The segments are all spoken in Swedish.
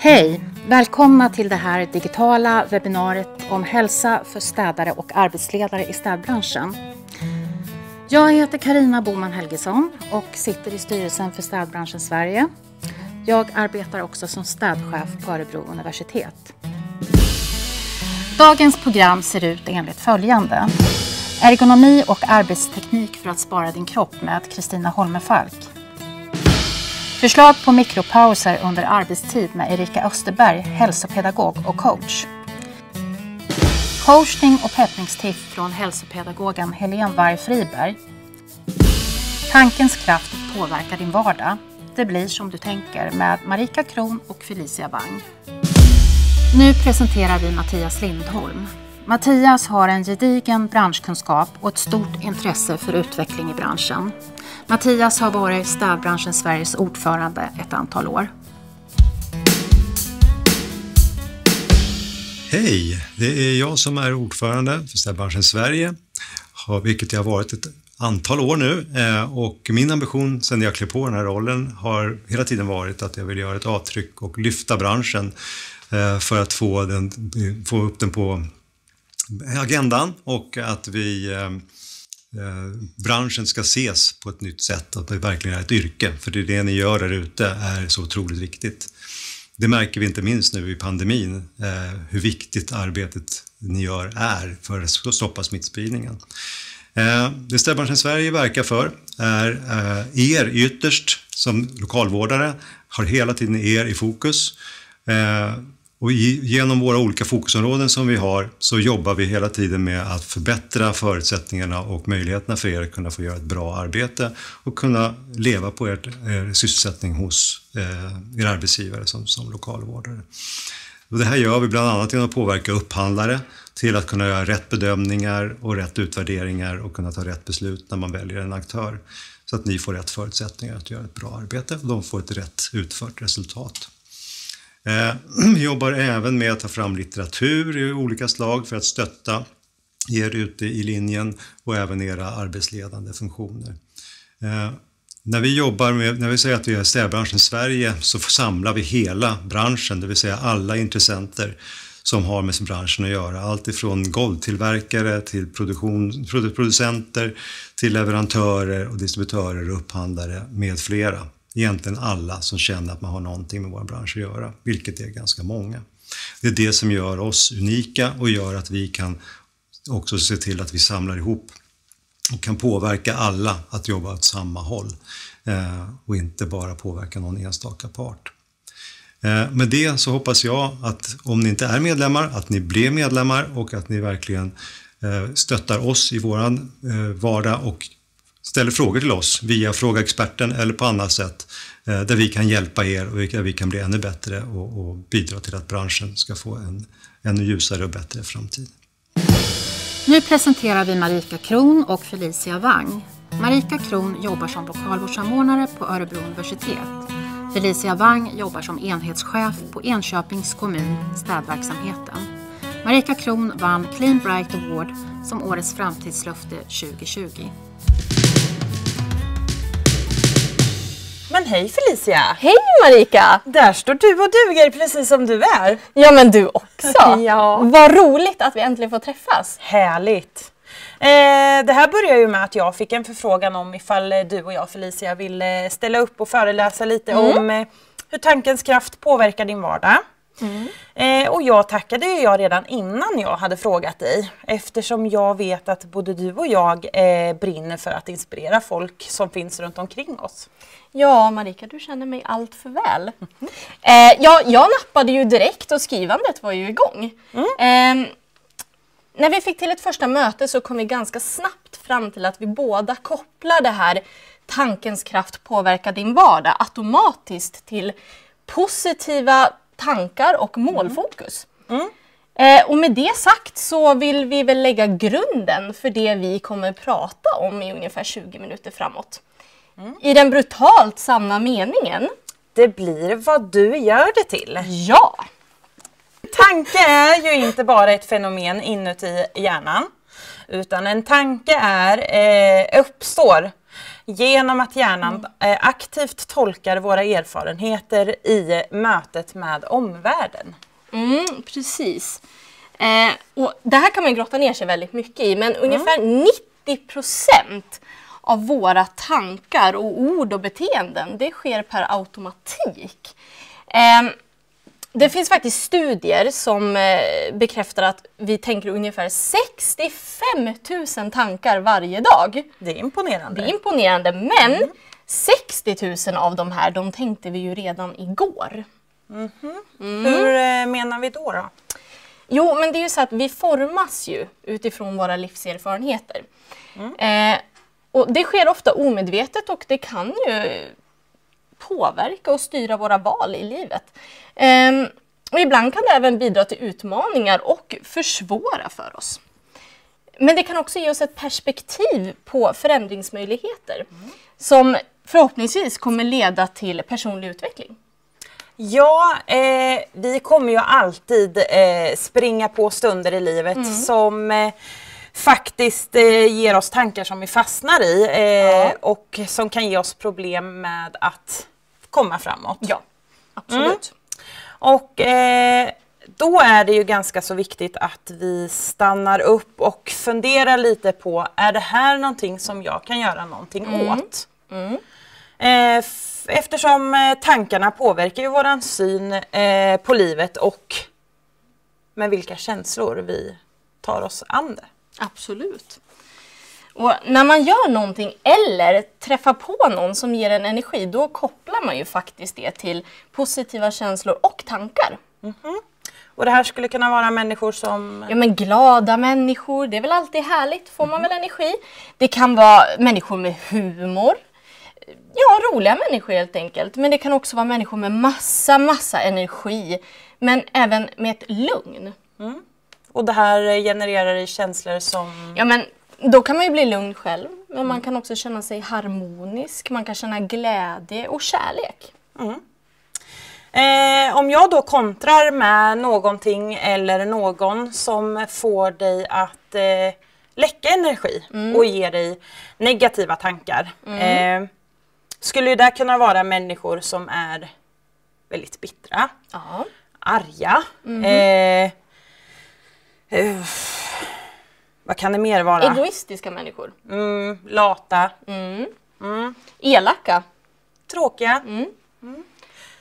Hej! Välkomna till det här digitala webbinariet om hälsa för städare och arbetsledare i städbranschen. Jag heter Karina Boman Helgesson och sitter i styrelsen för Städbranschen Sverige. Jag arbetar också som städchef på Örebro universitet. Dagens program ser ut enligt följande. Ergonomi och arbetsteknik för att spara din kropp med Kristina Holmefalk. Förslag på mikropauser under arbetstid med Erika Österberg, hälsopedagog och coach. Coachning och peppningstips från hälsopedagogen Helene Warg Friberg. Tankens kraft påverkar din vardag. Det blir som du tänker med Marika Kron och Felicia Wang. Nu presenterar vi Mattias Lindholm. Mattias har en gedigen branschkunskap och ett stort intresse för utveckling i branschen. Mattias har varit städbranschen Sveriges ordförande ett antal år. Hej! Det är jag som är ordförande för Städbranschen Sverige, vilket jag har varit ett antal år nu. Eh, och min ambition sedan jag klev på den här rollen har hela tiden varit att jag vill göra ett avtryck och lyfta branschen eh, för att få, den, få upp den på agendan och att vi eh, Eh, branschen ska ses på ett nytt sätt, att det verkligen är ett yrke. För det, det ni gör där ute är så otroligt viktigt. Det märker vi inte minst nu i pandemin, eh, hur viktigt arbetet ni gör är för att stoppa smittspridningen. Eh, det Städbranschen Sverige verkar för är eh, er ytterst som lokalvårdare, har hela tiden er i fokus. Eh, och genom våra olika fokusområden som vi har så jobbar vi hela tiden med att förbättra förutsättningarna och möjligheterna för er att kunna få göra ett bra arbete och kunna leva på er, er sysselsättning hos eh, er arbetsgivare som, som lokalvårdare. Och det här gör vi bland annat genom att påverka upphandlare till att kunna göra rätt bedömningar och rätt utvärderingar och kunna ta rätt beslut när man väljer en aktör. Så att ni får rätt förutsättningar att göra ett bra arbete och de får ett rätt utfört resultat. Eh, vi jobbar även med att ta fram litteratur i olika slag för att stötta er ute i linjen och även era arbetsledande funktioner. Eh, när vi jobbar med, när vi säger att vi är städbranschen Sverige så samlar vi hela branschen, det vill säga alla intressenter som har med branschen att göra. Allt ifrån golvtillverkare till produktion, producenter till leverantörer och distributörer och upphandlare med flera egentligen alla som känner att man har någonting med vår bransch att göra, vilket är ganska många. Det är det som gör oss unika och gör att vi kan också se till att vi samlar ihop och kan påverka alla att jobba åt samma håll eh, och inte bara påverka någon enstaka part. Eh, med det så hoppas jag att om ni inte är medlemmar, att ni blir medlemmar och att ni verkligen eh, stöttar oss i våran vardag och ställer frågor till oss via Fråga experten eller på annat sätt eh, där vi kan hjälpa er och där vi kan bli ännu bättre och, och bidra till att branschen ska få en ännu ljusare och bättre framtid. Nu presenterar vi Marika Kron och Felicia Wang. Marika Kron jobbar som lokalvårdssamordnare på Örebro universitet. Felicia Wang jobbar som enhetschef på Enköpings kommun, städverksamheten. Marika Kron vann Clean Bright Award som Årets framtidslöfte 2020. Men hej Felicia! Hej Marika! Där står du och duger precis som du är. Ja men du också! ja. Vad roligt att vi äntligen får träffas. Härligt! Eh, det här börjar ju med att jag fick en förfrågan om ifall du och jag Felicia vill ställa upp och föreläsa lite mm. om eh, hur tankens kraft påverkar din vardag. Mm. Eh, och jag tackade ju jag redan innan jag hade frågat dig eftersom jag vet att både du och jag eh, brinner för att inspirera folk som finns runt omkring oss. Ja, Marika, du känner mig allt för väl. Mm. Eh, ja, jag nappade ju direkt och skrivandet var ju igång. Mm. Eh, när vi fick till ett första möte så kom vi ganska snabbt fram till att vi båda kopplar det här tankens kraft påverkar din vardag automatiskt till positiva tankar och målfokus. Mm. Eh, och med det sagt så vill vi väl lägga grunden för det vi kommer prata om i ungefär 20 minuter framåt. Mm. I den brutalt sanna meningen. Det blir vad du gör det till. Ja! Tanke är ju inte bara ett fenomen inuti hjärnan. Utan en tanke är, eh, uppstår genom att hjärnan eh, aktivt tolkar våra erfarenheter i mötet med omvärlden. Mm, precis. Eh, och det här kan man grotta ner sig väldigt mycket i, men ungefär 90 procent av våra tankar och ord och beteenden, det sker per automatik. Eh, det finns faktiskt studier som eh, bekräftar att vi tänker ungefär 65 000 tankar varje dag. Det är imponerande. Det är imponerande, men 60 000 av de här, de tänkte vi ju redan igår. Hur eh, menar vi då? då? Jo, men det är ju så att vi formas ju utifrån våra livserfarenheter. Eh, och det sker ofta omedvetet och det kan ju påverka och styra våra val i livet. Ehm, och ibland kan det även bidra till utmaningar och försvåra för oss. Men det kan också ge oss ett perspektiv på förändringsmöjligheter som förhoppningsvis kommer leda till personlig utveckling. Ja, eh, vi kommer ju alltid eh, springa på stunder i livet som eh, faktiskt eh, ger oss tankar som vi fastnar i eh, Ja. och som kan ge oss problem med att komma framåt. Ja, absolut. Och eh, då är det ju ganska så viktigt att vi stannar upp och funderar lite på, är det här någonting som jag kan göra någonting åt? Eh, f- eftersom eh, tankarna påverkar ju våran syn eh, på livet och med vilka känslor vi tar oss an det. Absolut. Och när man gör någonting eller träffar på någon som ger en energi, då kopplar man ju faktiskt det till positiva känslor och tankar. Och det här skulle kunna vara människor som Ja men glada människor, det är väl alltid härligt, får man väl energi. Det kan vara människor med humor. Ja, roliga människor helt enkelt. Men det kan också vara människor med massa, massa energi. Men även med ett lugn. Och det här eh, genererar i känslor som Ja men då kan man ju bli lugn själv. Men man kan också känna sig harmonisk, man kan känna glädje och kärlek. Eh, om jag då kontrar med någonting eller någon som får dig att eh, läcka energi och ge dig negativa tankar. Eh, skulle det kunna vara människor som är väldigt bittra, Ja. arga. Eh, eh, vad kan det mer vara? Egoistiska människor. Mm, lata, Elaka. tråkiga.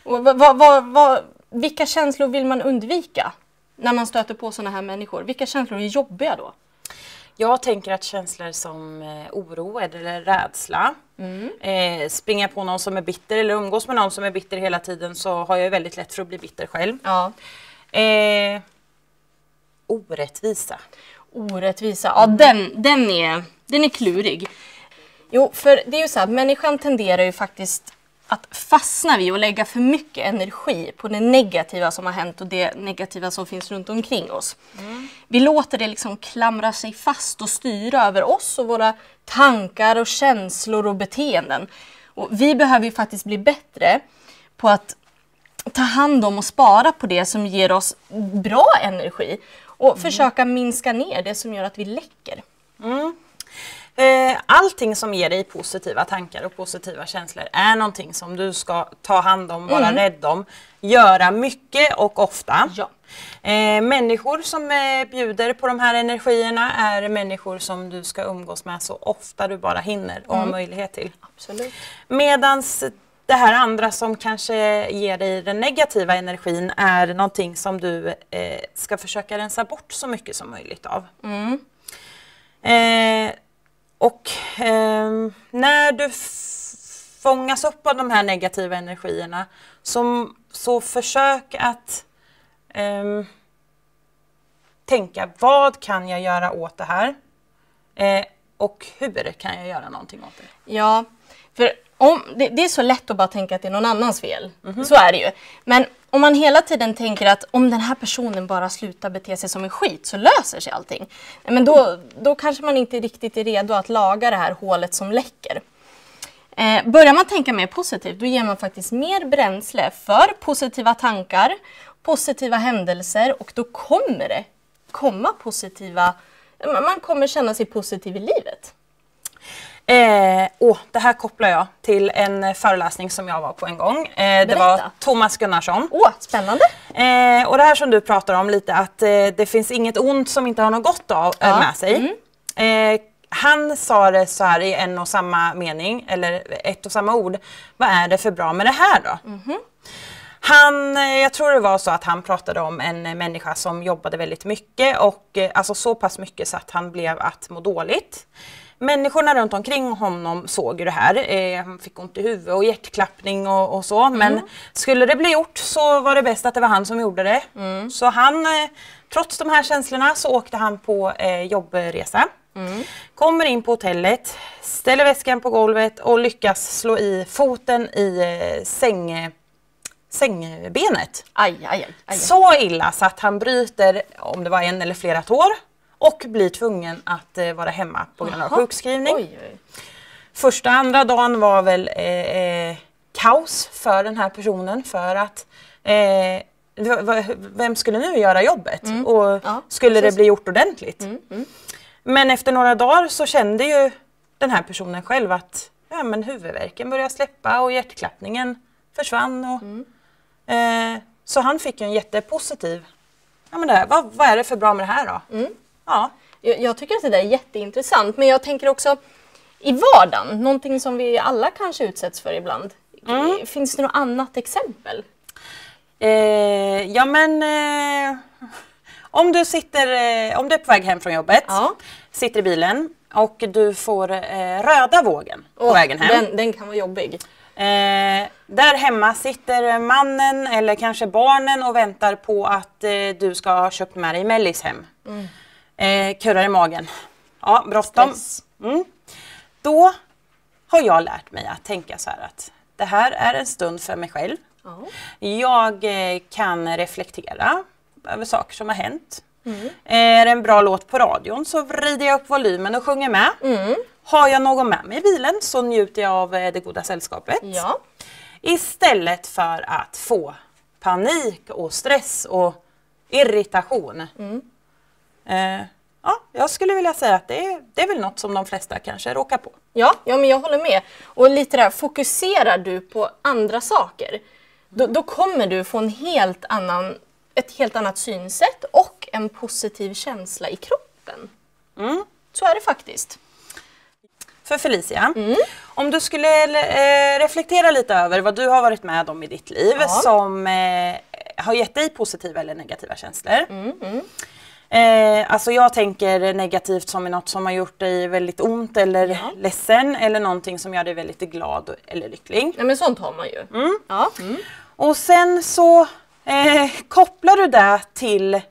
Och vad, vad, vad, vilka känslor vill man undvika när man stöter på sådana här människor? Vilka känslor är jobbiga då? Jag tänker att känslor som eh, oro eller rädsla, eh, springa på någon som är bitter eller umgås med någon som är bitter hela tiden så har jag väldigt lätt för att bli bitter själv. Ja. Eh, orättvisa. Orättvisa, ja den, den, är, den är klurig. Jo, för det är ju så här, människan tenderar ju faktiskt att fastna vid och lägga för mycket energi på det negativa som har hänt och det negativa som finns runt omkring oss. Vi låter det liksom klamra sig fast och styra över oss och våra tankar och känslor och beteenden. Och vi behöver ju faktiskt bli bättre på att ta hand om och spara på det som ger oss bra energi och försöka minska ner det som gör att vi läcker. Eh, allting som ger dig positiva tankar och positiva känslor är någonting som du ska ta hand om, vara rädd om, göra mycket och ofta. Ja. Eh, människor som eh, bjuder på de här energierna är människor som du ska umgås med så ofta du bara hinner och har möjlighet till. Absolut. Medans det här andra som kanske ger dig den negativa energin är någonting som du eh, ska försöka rensa bort så mycket som möjligt av. Eh, och ehm, när du fångas upp av de här negativa energierna så, så försök att ehm, tänka vad kan jag göra åt det här? Eh, och hur kan jag göra någonting åt det? Ja, för om, det, det är så lätt att bara tänka att det är någon annans fel. Så är det ju. Men om man hela tiden tänker att om den här personen bara slutar bete sig som en skit så löser sig allting. Men då, då kanske man inte riktigt är redo att laga det här hålet som läcker. Eh, börjar man tänka mer positivt då ger man faktiskt mer bränsle för positiva tankar, positiva händelser och då kommer det komma positiva, man kommer känna sig positiv i livet. Eh, åh, det här kopplar jag till en föreläsning som jag var på en gång. Eh, det var. Thomas Gunnarsson. Åh, spännande! Eh, och det här som du pratar om lite att eh, det finns inget ont som inte har något gott av, eh, Ja. med sig. Eh, han sa det så här i en och samma mening, eller ett och samma ord. Vad är det för bra med det här då? Han, eh, jag tror det var så att han pratade om en människa som jobbade väldigt mycket och alltså så pass mycket så att han blev att må dåligt. Människorna runt omkring honom såg ju det här. Eh, han fick ont i huvudet och hjärtklappning och, och så. Men skulle det bli gjort så var det bäst att det var han som gjorde det. Så han, eh, trots de här känslorna så åkte han på eh, jobbresa. Kommer in på hotellet, ställer väskan på golvet och lyckas slå i foten i eh, säng, sängbenet. Aj, aj, aj. aj. Så illa så att han bryter, om det var en eller flera tår, och blir tvungen att eh, vara hemma på grund av sjukskrivning. Oj, oj. Första andra dagen var väl eh, eh, kaos för den här personen för att eh, vem skulle nu göra jobbet? Och Mm. Ja, skulle det precis. Mm, bli gjort ordentligt? Men efter några dagar så kände ju den här personen själv att ja, men huvudvärken började släppa och hjärtklappningen försvann. Och, Mm. eh, så han fick ju en jättepositiv, ja men det här, vad, vad är det för bra med det här då? Mm. Ja. Jag, jag tycker att det där är jätteintressant, men jag tänker också i vardagen, någonting som vi alla kanske utsätts för ibland. Finns det något annat exempel? Eh, ja men eh, om du sitter, eh, om du är på väg hem från jobbet, Ja. sitter i bilen och du får eh, röda vågen på Åh, vägen hem. Den, den kan vara jobbig. Eh, där hemma sitter mannen eller kanske barnen och väntar på att eh, du ska ha köpt med dig mellis hem. Eh, kurrar i magen. Ja, bråttom. Mm. Då har jag lärt mig att tänka så här att det här är en stund för mig själv. Ja. Jag eh, kan reflektera över saker som har hänt. Är det en bra låt på radion så vrider jag upp volymen och sjunger med. Har jag någon med mig i bilen så njuter jag av eh, det goda sällskapet. Ja. Istället för att få panik och stress och irritation. Eh, ja, jag skulle vilja säga att det är, det är väl något som de flesta kanske råkar på. Ja, ja, men jag håller med. Och lite där, fokuserar du på andra saker, då, då kommer du få en helt annan, ett helt annat synsätt och en positiv känsla i kroppen. Så är det faktiskt. För Felicia, om du skulle eh, reflektera lite över vad du har varit med om i ditt liv Ja. som eh, har gett dig positiva eller negativa känslor. Eh, alltså jag tänker negativt som något som har gjort dig väldigt ont eller ledsen eller någonting som gör dig väldigt glad eller lycklig. Ja, men sånt har man ju. Ja. Mm. Och sen så eh, kopplar du det till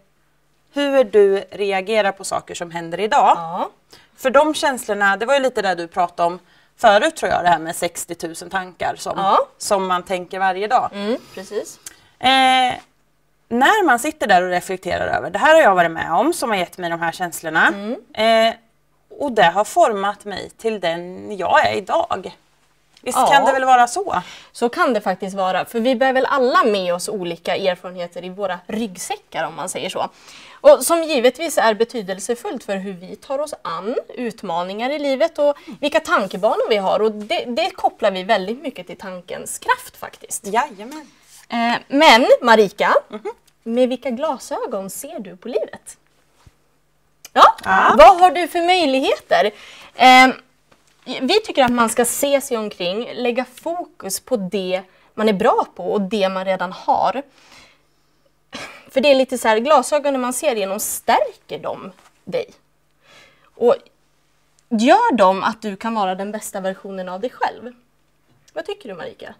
hur du reagerar på saker som händer idag. Ja. För de känslorna, det var ju lite där du pratade om förut tror jag, det här med 60 000 tankar som, Ja. som man tänker varje dag. Mm, precis. Eh, när man sitter där och reflekterar över, det här har jag varit med om som har gett mig de här känslorna. Eh, och det har format mig till den jag är idag. Visst Ja. kan det väl vara så? Så kan det faktiskt vara, för vi bär väl alla med oss olika erfarenheter i våra ryggsäckar om man säger så. Och som givetvis är betydelsefullt för hur vi tar oss an utmaningar i livet och vilka tankebanor vi har och det, det kopplar vi väldigt mycket till tankens kraft faktiskt. Jajamän. Eh, men Marika, med vilka glasögon ser du på livet? Ja, vad har du för möjligheter? Eh, vi tycker att man ska se sig omkring, lägga fokus på det man är bra på och det man redan har. För det är lite så här, glasögonen man ser genom, stärker de dig? Och gör de att du kan vara den bästa versionen av dig själv? Vad tycker du Marika?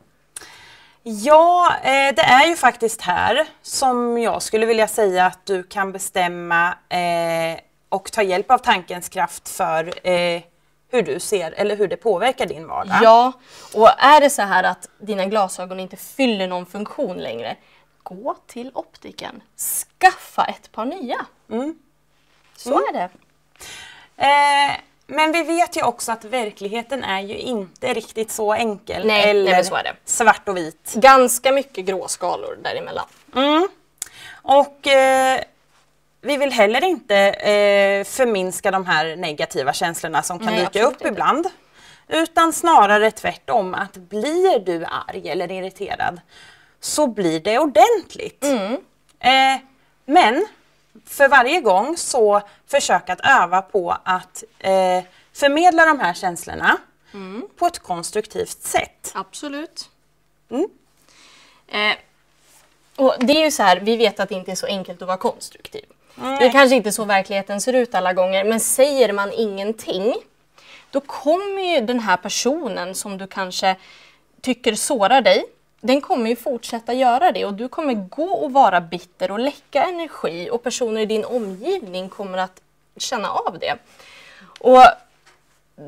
Ja, eh, det är ju faktiskt här som jag skulle vilja säga att du kan bestämma eh, och ta hjälp av tankens kraft för eh, hur du ser eller hur det påverkar din vardag. Ja, och är det så här att dina glasögon inte fyller någon funktion längre, gå till optiken. Skaffa ett par nya. Mm. Så är det. Men vi vet ju också att verkligheten är ju inte riktigt så enkel Nej, nej, eller men så svart och vit. Ganska mycket gråskalor däremellan. Mm. Och eh, vi vill heller inte eh, förminska de här negativa känslorna som kan Nej, dyka upp inte. ibland. Utan snarare tvärtom, att blir du arg eller irriterad så blir det ordentligt. Eh, men för varje gång så försök att öva på att eh, förmedla de här känslorna på ett konstruktivt sätt. Absolut. Mm. Eh, och det är ju så här, vi vet att det inte är så enkelt att vara konstruktiv. Det är kanske inte så verkligheten ser ut alla gånger, men säger man ingenting, då kommer ju den här personen som du kanske tycker sårar dig, den kommer ju fortsätta göra det och du kommer gå och vara bitter och läcka energi och personer i din omgivning kommer att känna av det. Och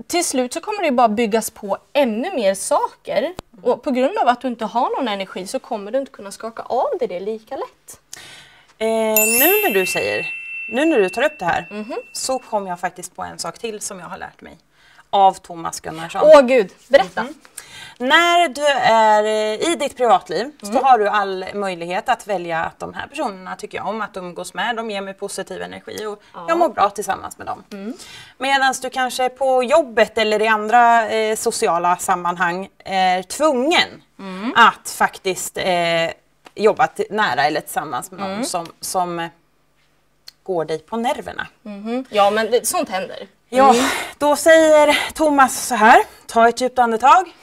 till slut så kommer det bara byggas på ännu mer saker. Och på grund av att du inte har någon energi så kommer du inte kunna skaka av dig det lika lätt. Eh, nu när du säger, nu när du tar upp det här, så kom jag faktiskt på en sak till som jag har lärt mig av Thomas Gunnarsson. Åh gud, berätta! När du är eh, i ditt privatliv så har du all möjlighet att välja att de här personerna tycker jag om att umgås med. De ger mig positiv energi och jag mår bra tillsammans med dem. Medan du kanske på jobbet eller i andra eh, sociala sammanhang är tvungen att faktiskt eh, jobba nära eller tillsammans med någon som, som eh, går dig på nerverna. Ja men det, sånt händer. Ja, då säger Thomas så här, ta ett djupt andetag.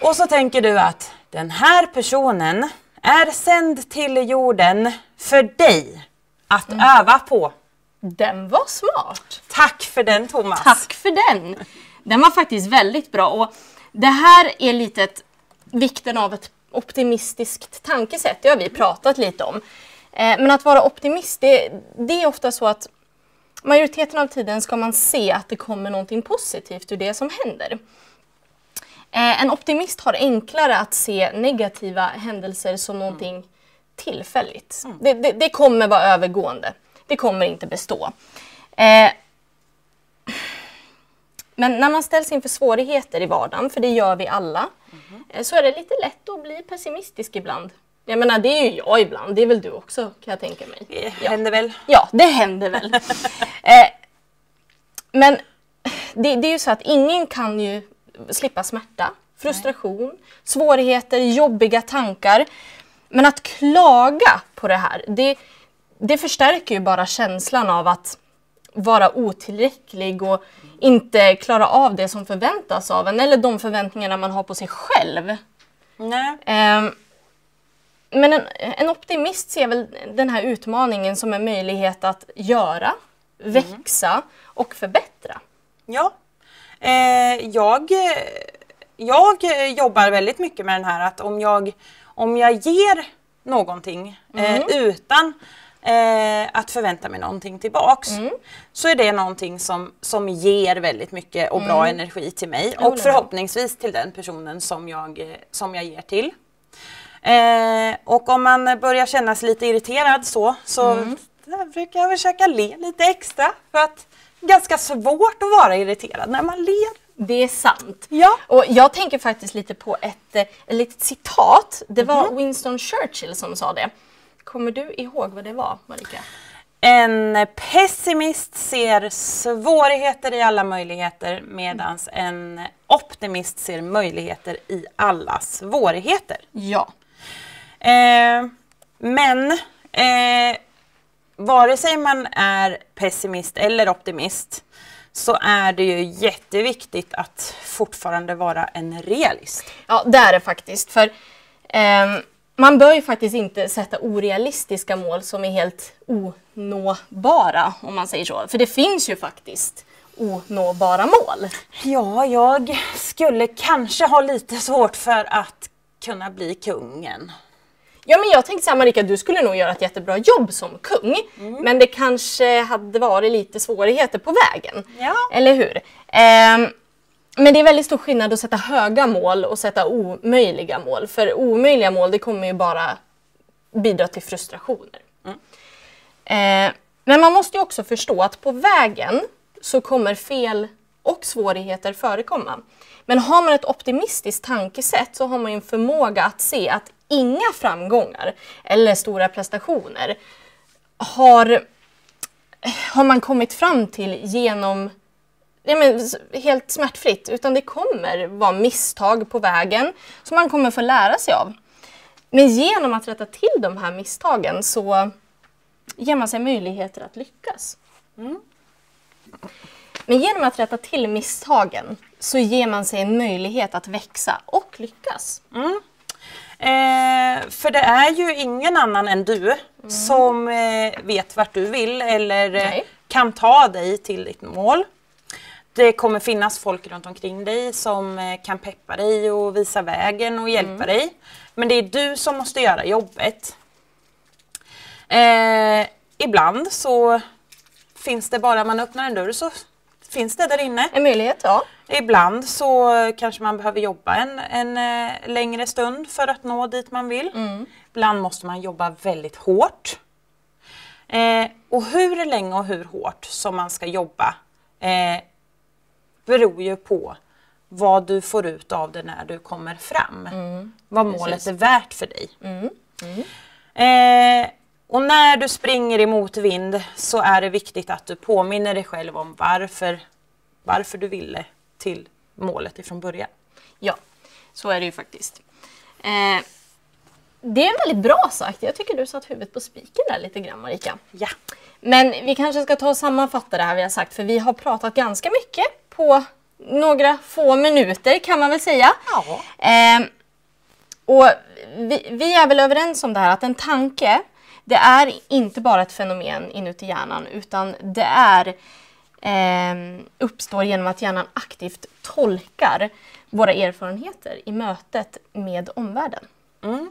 Och så tänker du att den här personen är sänd till jorden för dig att öva på. Den var smart! Tack för den Thomas. Tack för den! Den var faktiskt väldigt bra och det här är lite ett, vikten av ett optimistiskt tankesätt. Det har vi pratat lite om. Eh, men att vara optimist, det, det är ofta så att majoriteten av tiden ska man se att det kommer någonting positivt ur det som händer. Eh, en optimist har enklare att se negativa händelser som någonting tillfälligt. Det, det, det kommer vara övergående. Det kommer inte bestå. Eh, men när man ställs inför svårigheter i vardagen, för det gör vi alla, eh, så är det lite lätt att bli pessimistisk ibland. Jag menar, det är ju jag ibland, det är väl du också kan jag tänka mig. Det händer väl. Ja, det händer väl. eh, men det, det är ju så att ingen kan ju slippa smärta, frustration, svårigheter, jobbiga tankar. Men att klaga på det här, det, det förstärker ju bara känslan av att vara otillräcklig och inte klara av det som förväntas av en eller de förväntningarna man har på sig själv. Nej. Ehm, men en, en optimist ser väl den här utmaningen som en möjlighet att göra, växa och förbättra. Ja. Eh, jag, jag jobbar väldigt mycket med den här att om jag, om jag ger någonting eh, utan eh, att förvänta mig någonting tillbaks så är det någonting som, som ger väldigt mycket och bra energi till mig och förhoppningsvis till den personen som jag, som jag ger till. Eh, och om man börjar känna sig lite irriterad så, så där brukar jag försöka le lite extra för att ganska svårt att vara irriterad när man ler. Det är sant. Ja. Och jag tänker faktiskt lite på ett, eh, ett litet citat. Det var Winston Churchill som sa det. Kommer du ihåg vad det var, Marika? En pessimist ser svårigheter i alla möjligheter medan en optimist ser möjligheter i alla svårigheter. Ja. Eh, men eh, vare sig man är pessimist eller optimist så är det ju jätteviktigt att fortfarande vara en realist. Ja, det är det faktiskt. För ehm, man bör ju faktiskt inte sätta orealistiska mål som är helt onåbara, om man säger så. För det finns ju faktiskt onåbara mål. Ja, jag skulle kanske ha lite svårt för att kunna bli kungen. Ja, men jag tänkte så här, Marika, du skulle nog göra ett jättebra jobb som kung. Men det kanske hade varit lite svårigheter på vägen. Ja. Eller hur? Ehm, men det är väldigt stor skillnad att sätta höga mål och sätta omöjliga mål. För omöjliga mål, det kommer ju bara bidra till frustrationer. Eh, men man måste ju också förstå att på vägen så kommer fel och svårigheter förekomma. Men har man ett optimistiskt tankesätt så har man en förmåga att se att inga framgångar eller stora prestationer har, har man kommit fram till genom ja, men, helt smärtfritt utan det kommer vara misstag på vägen som man kommer få lära sig av. Men genom att rätta till de här misstagen så ger man sig möjligheter att lyckas. Mm. Men genom att rätta till misstagen så ger man sig en möjlighet att växa och lyckas. Eh, för det är ju ingen annan än du som eh, vet vart du vill eller eh, kan ta dig till ditt mål. Det kommer finnas folk runt omkring dig som eh, kan peppa dig och visa vägen och hjälpa dig. Men det är du som måste göra jobbet. Eh, ibland så finns det bara man öppnar en dörr så finns det där inne. En möjlighet, ja. Ibland så kanske man behöver jobba en, en eh, längre stund för att nå dit man vill. Ibland måste man jobba väldigt hårt. Eh, och hur länge och hur hårt som man ska jobba eh, beror ju på vad du får ut av det när du kommer fram. Vad målet Precis. är värt för dig. Eh, och när du springer emot vind så är det viktigt att du påminner dig själv om varför, varför du ville till målet ifrån början. Ja, så är det ju faktiskt. Eh, det är väldigt bra sagt. Jag tycker du satt huvudet på spiken där lite grann Marika. Ja. Men vi kanske ska ta och sammanfatta det här vi har sagt för vi har pratat ganska mycket på några få minuter kan man väl säga. Ja. Eh, och vi, vi är väl överens om det här att en tanke det är inte bara ett fenomen inuti hjärnan utan det är eh, uppstår genom att hjärnan aktivt tolkar våra erfarenheter i mötet med omvärlden. Mm.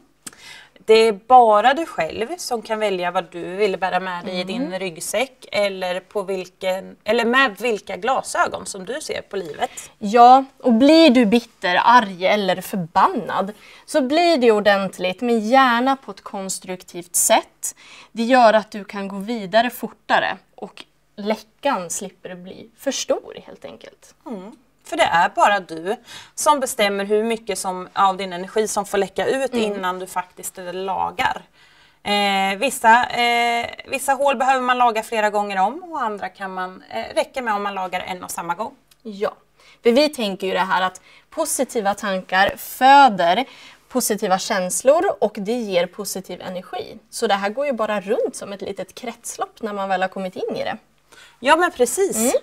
Det är bara du själv som kan välja vad du vill bära med dig i din ryggsäck eller, på vilken, eller med vilka glasögon som du ser på livet. Ja, och blir du bitter, arg eller förbannad så blir det ordentligt men gärna på ett konstruktivt sätt. Det gör att du kan gå vidare fortare och läckan slipper bli för stor helt enkelt. För det är bara du som bestämmer hur mycket som, av din energi som får läcka ut innan du faktiskt lagar. Eh, vissa, eh, vissa hål behöver man laga flera gånger om och andra kan man, eh, räcker med om man lagar en och samma gång. Ja, för vi tänker ju det här att positiva tankar föder positiva känslor och det ger positiv energi. Så det här går ju bara runt som ett litet kretslopp när man väl har kommit in i det. Ja men precis.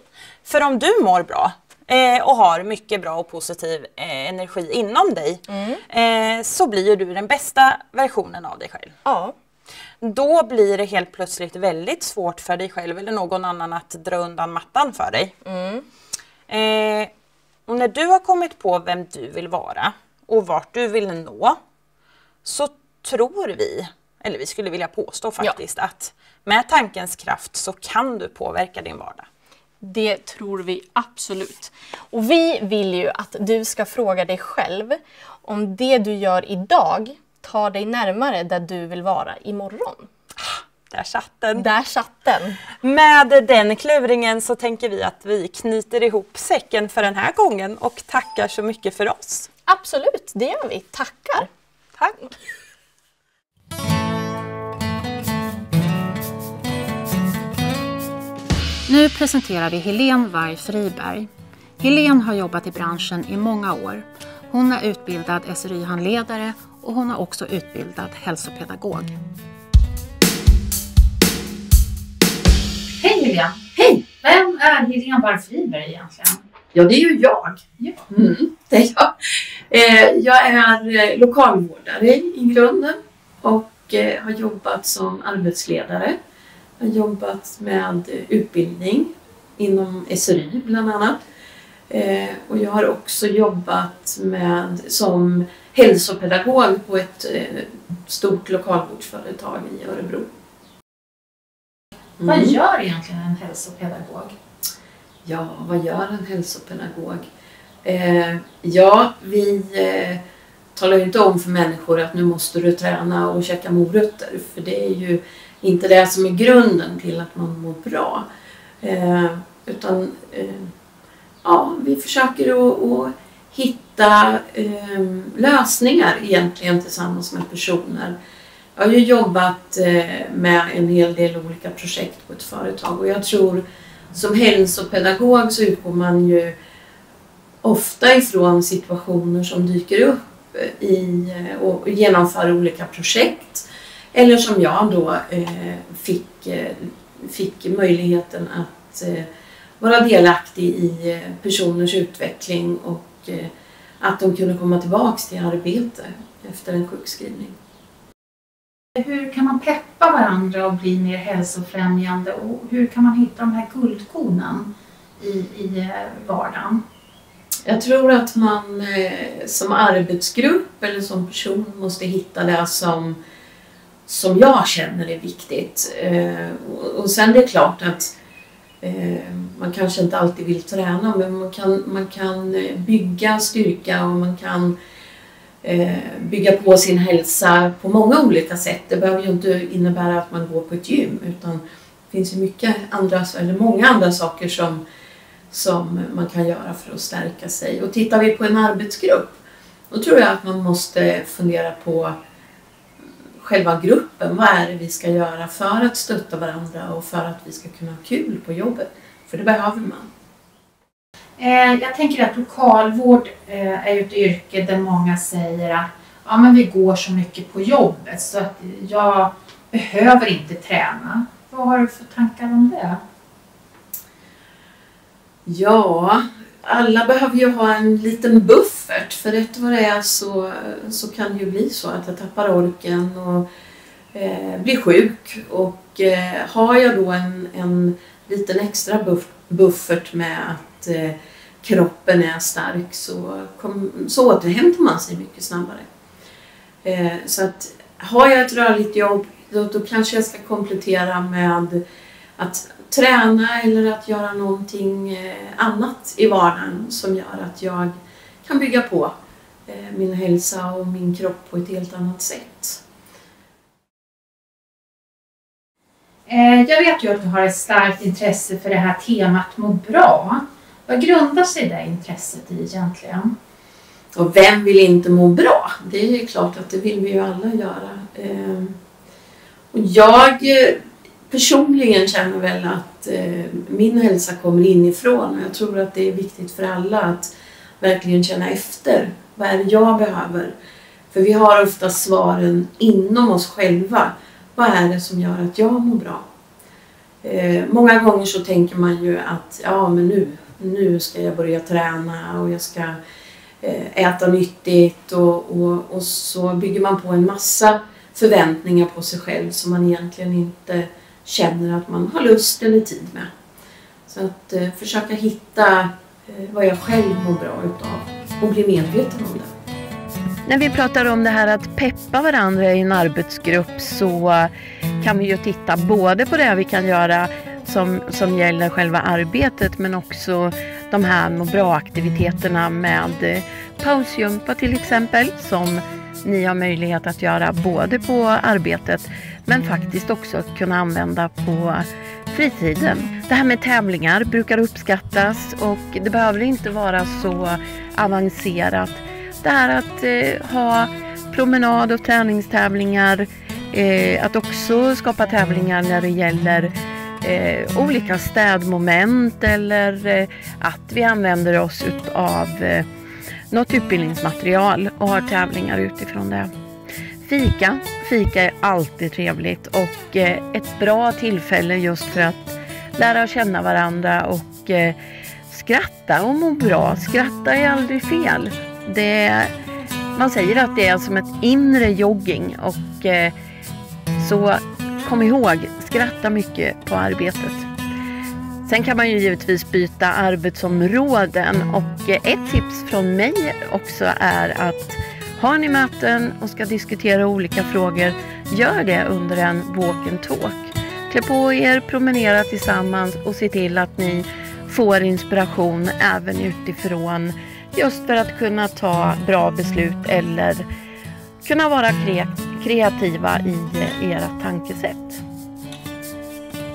För om du mår bra eh, och har mycket bra och positiv eh, energi inom dig eh, så blir du den bästa versionen av dig själv. Ja, Då blir det helt plötsligt väldigt svårt för dig själv eller någon annan att dra undan mattan för dig. Eh, och när du har kommit på vem du vill vara och vart du vill nå så tror vi, eller vi skulle vilja påstå faktiskt, att med tankens kraft så kan du påverka din vardag. Det tror vi absolut. Och vi vill ju att du ska fråga dig själv om det du gör idag tar dig närmare där du vill vara imorgon. Där satt den. Där satt den. Med den kluringen så tänker vi att vi knyter ihop säcken för den här gången och tackar så mycket för oss. Absolut, det gör vi. Tackar. Tack! Nu presenterar vi Helene Varg Friberg. Helene har jobbat i branschen i många år. Hon är utbildad SRY-handledare och hon är också utbildad hälsopedagog. Hej Helene! Hej! Vem är Helene Varg Friberg egentligen? Ja, det är ju jag. Ja. Mm, det är jag. Eh, jag är eh, lokalvårdare i grunden och eh, har jobbat som arbetsledare. Jag har jobbat med utbildning inom SRY bland annat. Eh, och jag har också jobbat med, som hälsopedagog på ett eh, stort lokalvårdsföretag i Örebro. Vad Mm. gör egentligen en hälsopedagog? Ja, vad gör en hälsopedagog? Eh, ja, vi eh, talar ju inte om för människor att nu måste du träna och käka morötter. För det är ju inte det som är grunden till att man mår bra. Eh, utan eh, ja, vi försöker att, att hitta eh, lösningar egentligen tillsammans med personer. Jag har ju jobbat eh, med en hel del olika projekt på ett företag och jag tror som hälsopedagog så utgår man ju ofta ifrån situationer som dyker upp eh, i, eh, och genomför olika projekt. Eller som jag då eh, fick, eh, fick möjligheten att eh, vara delaktig i personers utveckling och att de kunde komma tillbaks till arbete efter en sjukskrivning. Hur kan man peppa varandra och bli mer hälsofrämjande och hur kan man hitta de här guldkornen i, i vardagen? Jag tror att man som arbetsgrupp eller som person måste hitta det som, som jag känner är viktigt. Eh, och sen det är klart att eh, man kanske inte alltid vill träna men man kan, man kan eh, bygga styrka och man kan bygga på sin hälsa på många olika sätt. Det behöver ju inte innebära att man går på ett gym utan det finns ju mycket andra, eller många andra saker som, som man kan göra för att stärka sig. Och tittar vi på en arbetsgrupp då tror jag att man måste fundera på själva gruppen. Vad är det vi ska göra för att stötta varandra och för att vi ska kunna ha kul på jobbet? För det behöver man. Eh, jag tänker att lokalvård eh, är ett yrke där många säger att ja, men vi går så mycket på jobbet så att jag behöver inte träna. Vad har du för tankar om det? Ja, alla behöver ju ha en liten buffert för rätt vad det är så, så kan det ju bli så att jag tappar orken och eh, blir sjuk och eh, har jag då en, en liten extra buff, buffert med att eh, kroppen är stark så, kom, så återhämtar man sig mycket snabbare. Eh, så att har jag ett rörligt jobb då, då kanske jag ska komplettera med att träna eller att göra någonting eh, annat i vardagen som gör att jag kan bygga på eh, min hälsa och min kropp på ett helt annat sätt. Eh, jag vet ju att du har ett starkt intresse för det här temat må bra. Vad grundar sig det intresset i egentligen? Och vem vill inte må bra? Det är ju klart att det vill vi ju alla göra. Och jag personligen känner väl att eh, min hälsa kommer inifrån och jag tror att det är viktigt för alla att verkligen känna efter. Vad är det jag behöver? För vi har ofta svaren inom oss själva. Vad är det som gör att jag mår bra? Eh, många gånger så tänker man ju att ja men nu nu ska jag börja träna och jag ska eh, äta nyttigt och, och, och så bygger man på en massa förväntningar på sig själv som man egentligen inte känner att man har lust eller tid med. Så att eh, försöka hitta eh, vad jag själv mår bra utav och bli medveten om det. När vi pratar om det här att peppa varandra i en arbetsgrupp så kan vi ju titta både på det vi kan göra som, som gäller själva arbetet men också de här må bra-aktiviteterna med pausgympa till exempel som ni har möjlighet att göra både på arbetet men faktiskt också kunna använda på fritiden. Det här med tävlingar brukar uppskattas och det behöver inte vara så avancerat. Det här att eh, ha promenad och träningstävlingar, eh, att också skapa tävlingar när det gäller eh, olika städmoment eller eh, att vi använder oss av eh, något utbildningsmaterial och har tävlingar utifrån det. Fika. Fika är alltid trevligt och eh, ett bra tillfälle just för att lära känna varandra och eh, skratta och må bra. Skratta är aldrig fel. Det, man säger att det är som ett inre jogging och eh, så kom ihåg, skratta mycket på arbetet. Sen kan man ju givetvis byta arbetsområden och ett tips från mig också är att har ni möten och ska diskutera olika frågor, gör det under en walk and talk. Klä på er, promenera tillsammans och se till att ni får inspiration även utifrån just för att kunna ta bra beslut eller kunna vara kreativa i era tankesätt.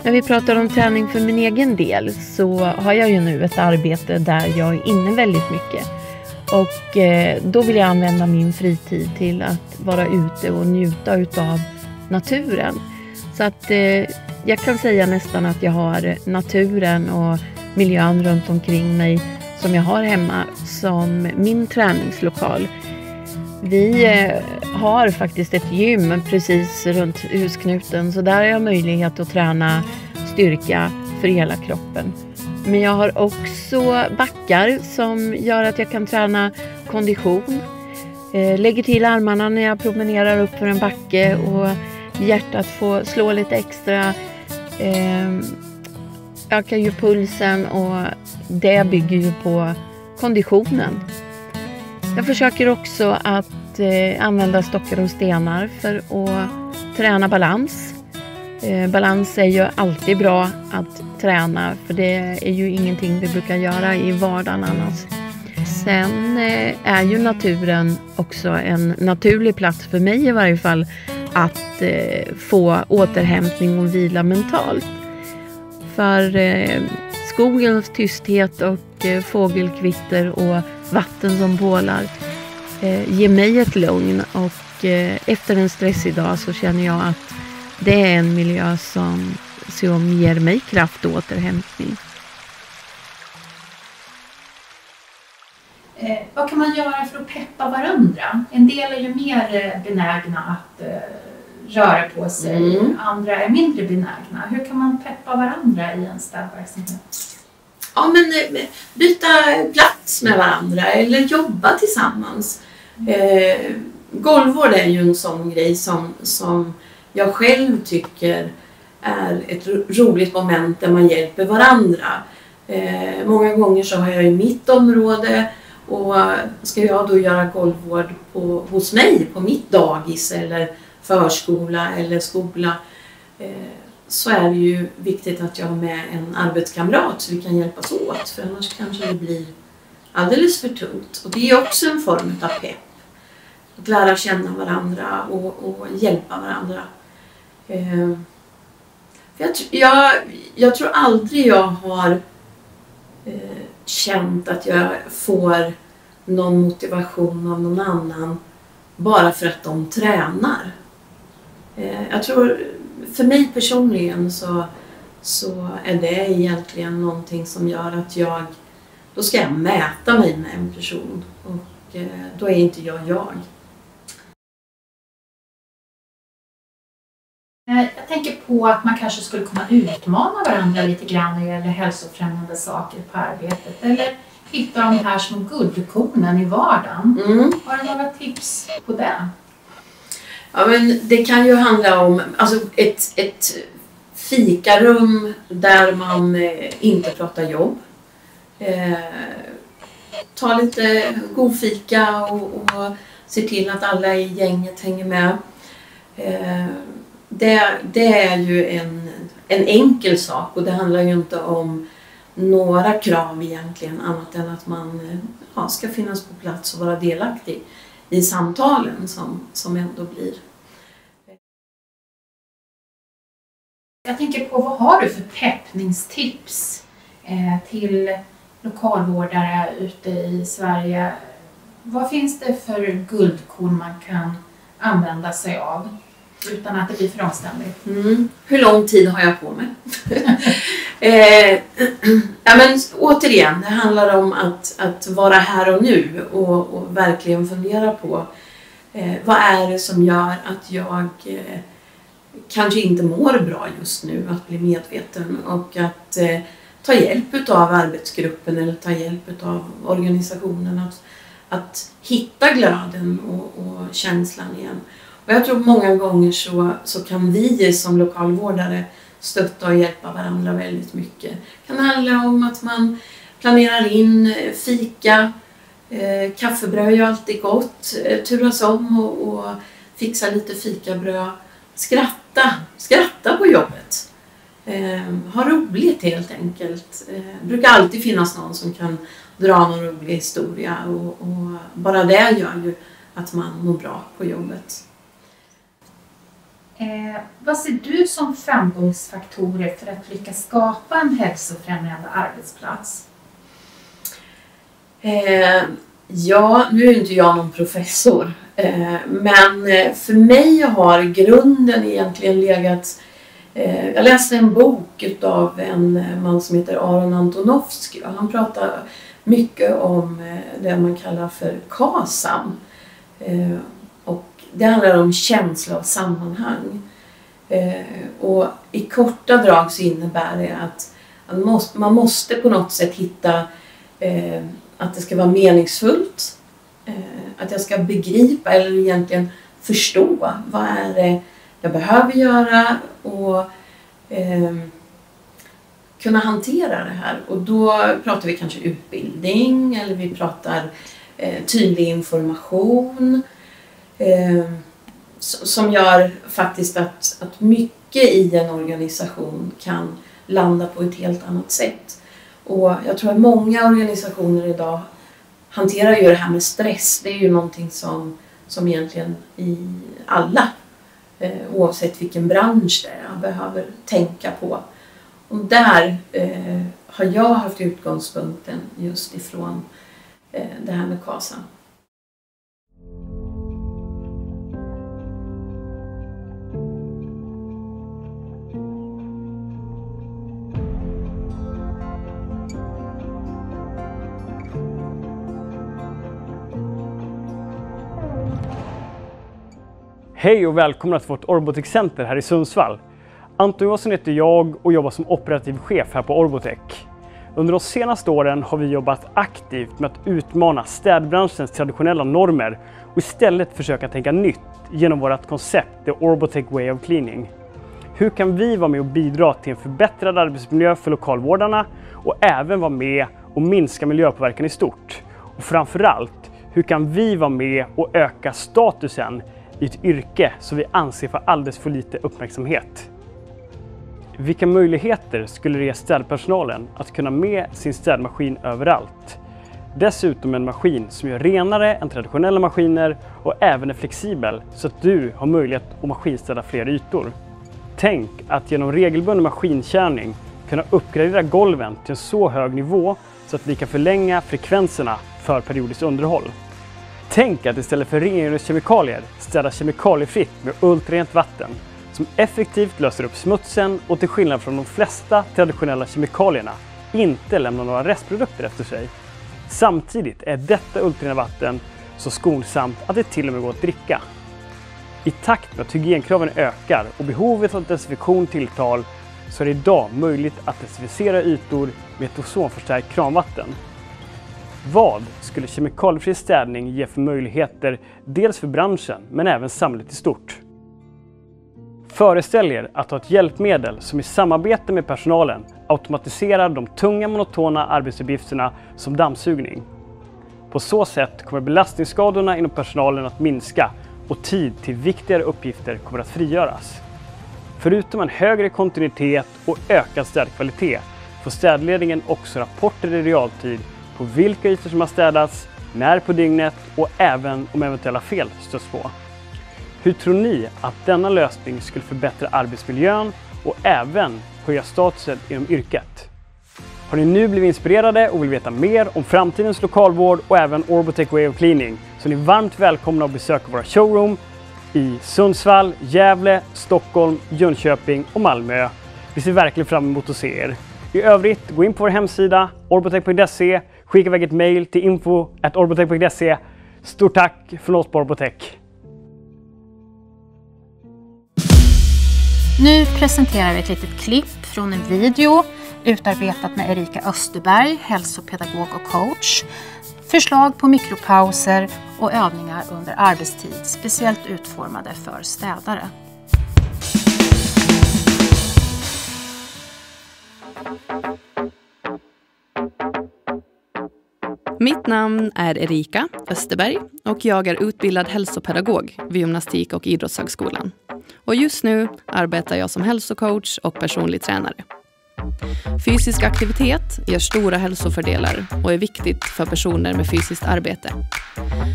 När vi pratar om träning för min egen del så har jag ju nu ett arbete där jag är inne väldigt mycket. Och eh, då vill jag använda min fritid till att vara ute och njuta utav naturen. Så att eh, jag kan säga nästan att jag har naturen och miljön runt omkring mig som jag har hemma som min träningslokal. Vi eh, har faktiskt ett gym precis runt husknuten så där har jag möjlighet att träna styrka för hela kroppen. Men jag har också backar som gör att jag kan träna kondition. Eh, lägger till armarna när jag promenerar upp för en backe och hjärtat får slå lite extra. Eh, ökar ju pulsen och det bygger ju på konditionen. Jag försöker också att eh, använda stockar och stenar för att träna balans. Balans är ju alltid bra att träna för det är ju ingenting vi brukar göra i vardagen annars. Sen eh, är ju naturen också en naturlig plats för mig i varje fall att eh, få återhämtning och vila mentalt. För eh, skogens tysthet och fågelkvitter och vatten som bålar ger mig ett lugn och efter en stressig dag så känner jag att det är en miljö som, som ger mig kraft och återhämtning. Eh, vad kan man göra för att peppa varandra? En del är ju mer eh, benägna att eh, röra på sig, Mm. andra är mindre benägna. Hur kan man peppa varandra i en städverksamhet? Ja, men eh, byta plats med varandra eller jobba tillsammans. Eh, golvvård är ju en sån grej som, som jag själv tycker är ett roligt moment där man hjälper varandra. Eh, många gånger så har jag ju mitt område och ska jag då göra golvvård på, hos mig på mitt dagis eller förskola eller skola eh, så är det ju viktigt att jag har med en arbetskamrat så vi kan hjälpas åt för annars kanske det blir alldeles för tungt. Och det är också en form av pepp. Att lära känna varandra och, och hjälpa varandra. Eh, jag, jag, jag tror aldrig jag har eh, känt att jag får någon motivation av någon annan bara för att de tränar. Eh, jag tror, för mig personligen så, så är det egentligen någonting som gör att jag, då ska jag mäta mig med en person och eh, då är inte jag jag. Jag tänker på att man kanske skulle kunna utmana varandra lite grann när det gäller hälsofrämjande saker på arbetet. Eller hitta de här små guldkornen i vardagen. Mm. Har du några tips på det? Ja, men det kan ju handla om alltså ett, ett fikarum där man eh, inte pratar jobb. Eh, ta lite god fika och, och se till att alla i gänget hänger med. Eh, det, det är ju en, en enkel sak och det handlar ju inte om några krav egentligen annat än att man ja, ska finnas på plats och vara delaktig i samtalen som, som ändå blir. Jag tänker på vad har du för peppningstips eh, till lokalvårdare ute i Sverige? Vad finns det för guldkorn man kan använda sig av utan att det blir för omständigt? Mm. Hur lång tid har jag på mig? eh, ja, men, återigen, det handlar om att, att vara här och nu och, och verkligen fundera på eh, vad är det som gör att jag eh, kanske inte mår bra just nu, att bli medveten och att eh, ta hjälp av arbetsgruppen eller ta hjälp av organisationen att, att hitta glöden och, och känslan igen. Och jag tror många gånger så, så kan vi som lokalvårdare stötta och hjälpa varandra väldigt mycket. Det kan handla om att man planerar in eh, fika, eh, kaffebröd är ju alltid gott, eh, turas om och, och fixa lite fikabröd. Skratta, skratta på jobbet. Eh, ha roligt helt enkelt. Eh, det brukar alltid finnas någon som kan dra någon rolig historia och, och bara det gör ju att man mår bra på jobbet. Eh, vad ser du som framgångsfaktorer för att lyckas skapa en hälsofrämjande arbetsplats? Eh, ja, nu är ju inte jag någon professor, eh, men eh, för mig har grunden egentligen legat Eh, jag läste en bok av en eh, man som heter Aron Antonovsky och han pratar mycket om eh, det man kallar för KASAM. Det handlar om känsla och sammanhang. Eh, och i korta drag så innebär det att man måste, man måste på något sätt hitta eh, att det ska vara meningsfullt. Eh, att jag ska begripa eller egentligen förstå vad är det jag behöver göra och kunna hantera det här. Och då pratar vi kanske utbildning eller vi pratar tydlig information eh, som gör faktiskt att, att mycket i en organisation kan landa på ett helt annat sätt. Och jag tror att många organisationer idag hanterar ju det här med stress. Det är ju någonting som, som egentligen i alla eh, oavsett vilken bransch det är, behöver tänka på. Och där eh, har jag haft utgångspunkten just ifrån eh, det här med KASA. Hej och välkomna till vårt Orbotech Center här i Sundsvall. Anton Johansson heter jag och jobbar som operativ chef här på Orbotech. Under de senaste åren har vi jobbat aktivt med att utmana städbranschens traditionella normer och istället försöka tänka nytt genom vårt koncept The Orbotech Way of Cleaning. Hur kan vi vara med och bidra till en förbättrad arbetsmiljö för lokalvårdarna och även vara med och minska miljöpåverkan i stort? Och framförallt, hur kan vi vara med och öka statusen i ett yrke som vi anser får alldeles för lite uppmärksamhet. Vilka möjligheter skulle det ge städpersonalen att kunna med sin städmaskin överallt? Dessutom en maskin som är renare än traditionella maskiner och även är flexibel så att du har möjlighet att maskinstäda fler ytor. Tänk att genom regelbunden maskinkärning kunna uppgradera golven till en så hög nivå så att vi kan förlänga frekvenserna för periodiskt underhåll. Tänk att istället för rengöringskemikalier städa kemikaliefritt med ultrarent vatten som effektivt löser upp smutsen och till skillnad från de flesta traditionella kemikalierna inte lämnar några restprodukter efter sig. Samtidigt är detta ultrarena vatten så skonsamt att det till och med går att dricka. I takt med att hygienkraven ökar och behovet av desinfektion tilltar så är det idag möjligt att desinficera ytor med ett ozonförstärkt kranvatten vad skulle kemikaliefri städning ge för möjligheter dels för branschen men även samhället i stort? Föreställ er att ha ett hjälpmedel som i samarbete med personalen automatiserar de tunga monotona arbetsuppgifterna som dammsugning. På så sätt kommer belastningsskadorna inom personalen att minska och tid till viktigare uppgifter kommer att frigöras. Förutom en högre kontinuitet och ökad städkvalitet får städledningen också rapporter i realtid på vilka ytor som har städats, när på dygnet och även om eventuella fel stöts på. Hur tror ni att denna lösning skulle förbättra arbetsmiljön och även höja statusen inom yrket? Har ni nu blivit inspirerade och vill veta mer om framtidens lokalvård och även Orbotech Way of Cleaning så är ni varmt välkomna att besöka våra showroom i Sundsvall, Gävle, Stockholm, Jönköping och Malmö. Vi ser verkligen fram emot att se er. I övrigt, gå in på vår hemsida orbotech.se Skicka iväg ett mail till info.orbotech.se. Stort tack från oss på Orbotech. Nu presenterar vi ett litet klipp från en video utarbetat med Erika Österberg, hälsopedagog och coach. Förslag på mikropauser och övningar under arbetstid, speciellt utformade för städare. Mitt namn är Erika Österberg och jag är utbildad hälsopedagog vid Gymnastik och idrottshögskolan. Och just nu arbetar jag som hälsocoach och personlig tränare. Fysisk aktivitet ger stora hälsofördelar och är viktigt för personer med fysiskt arbete.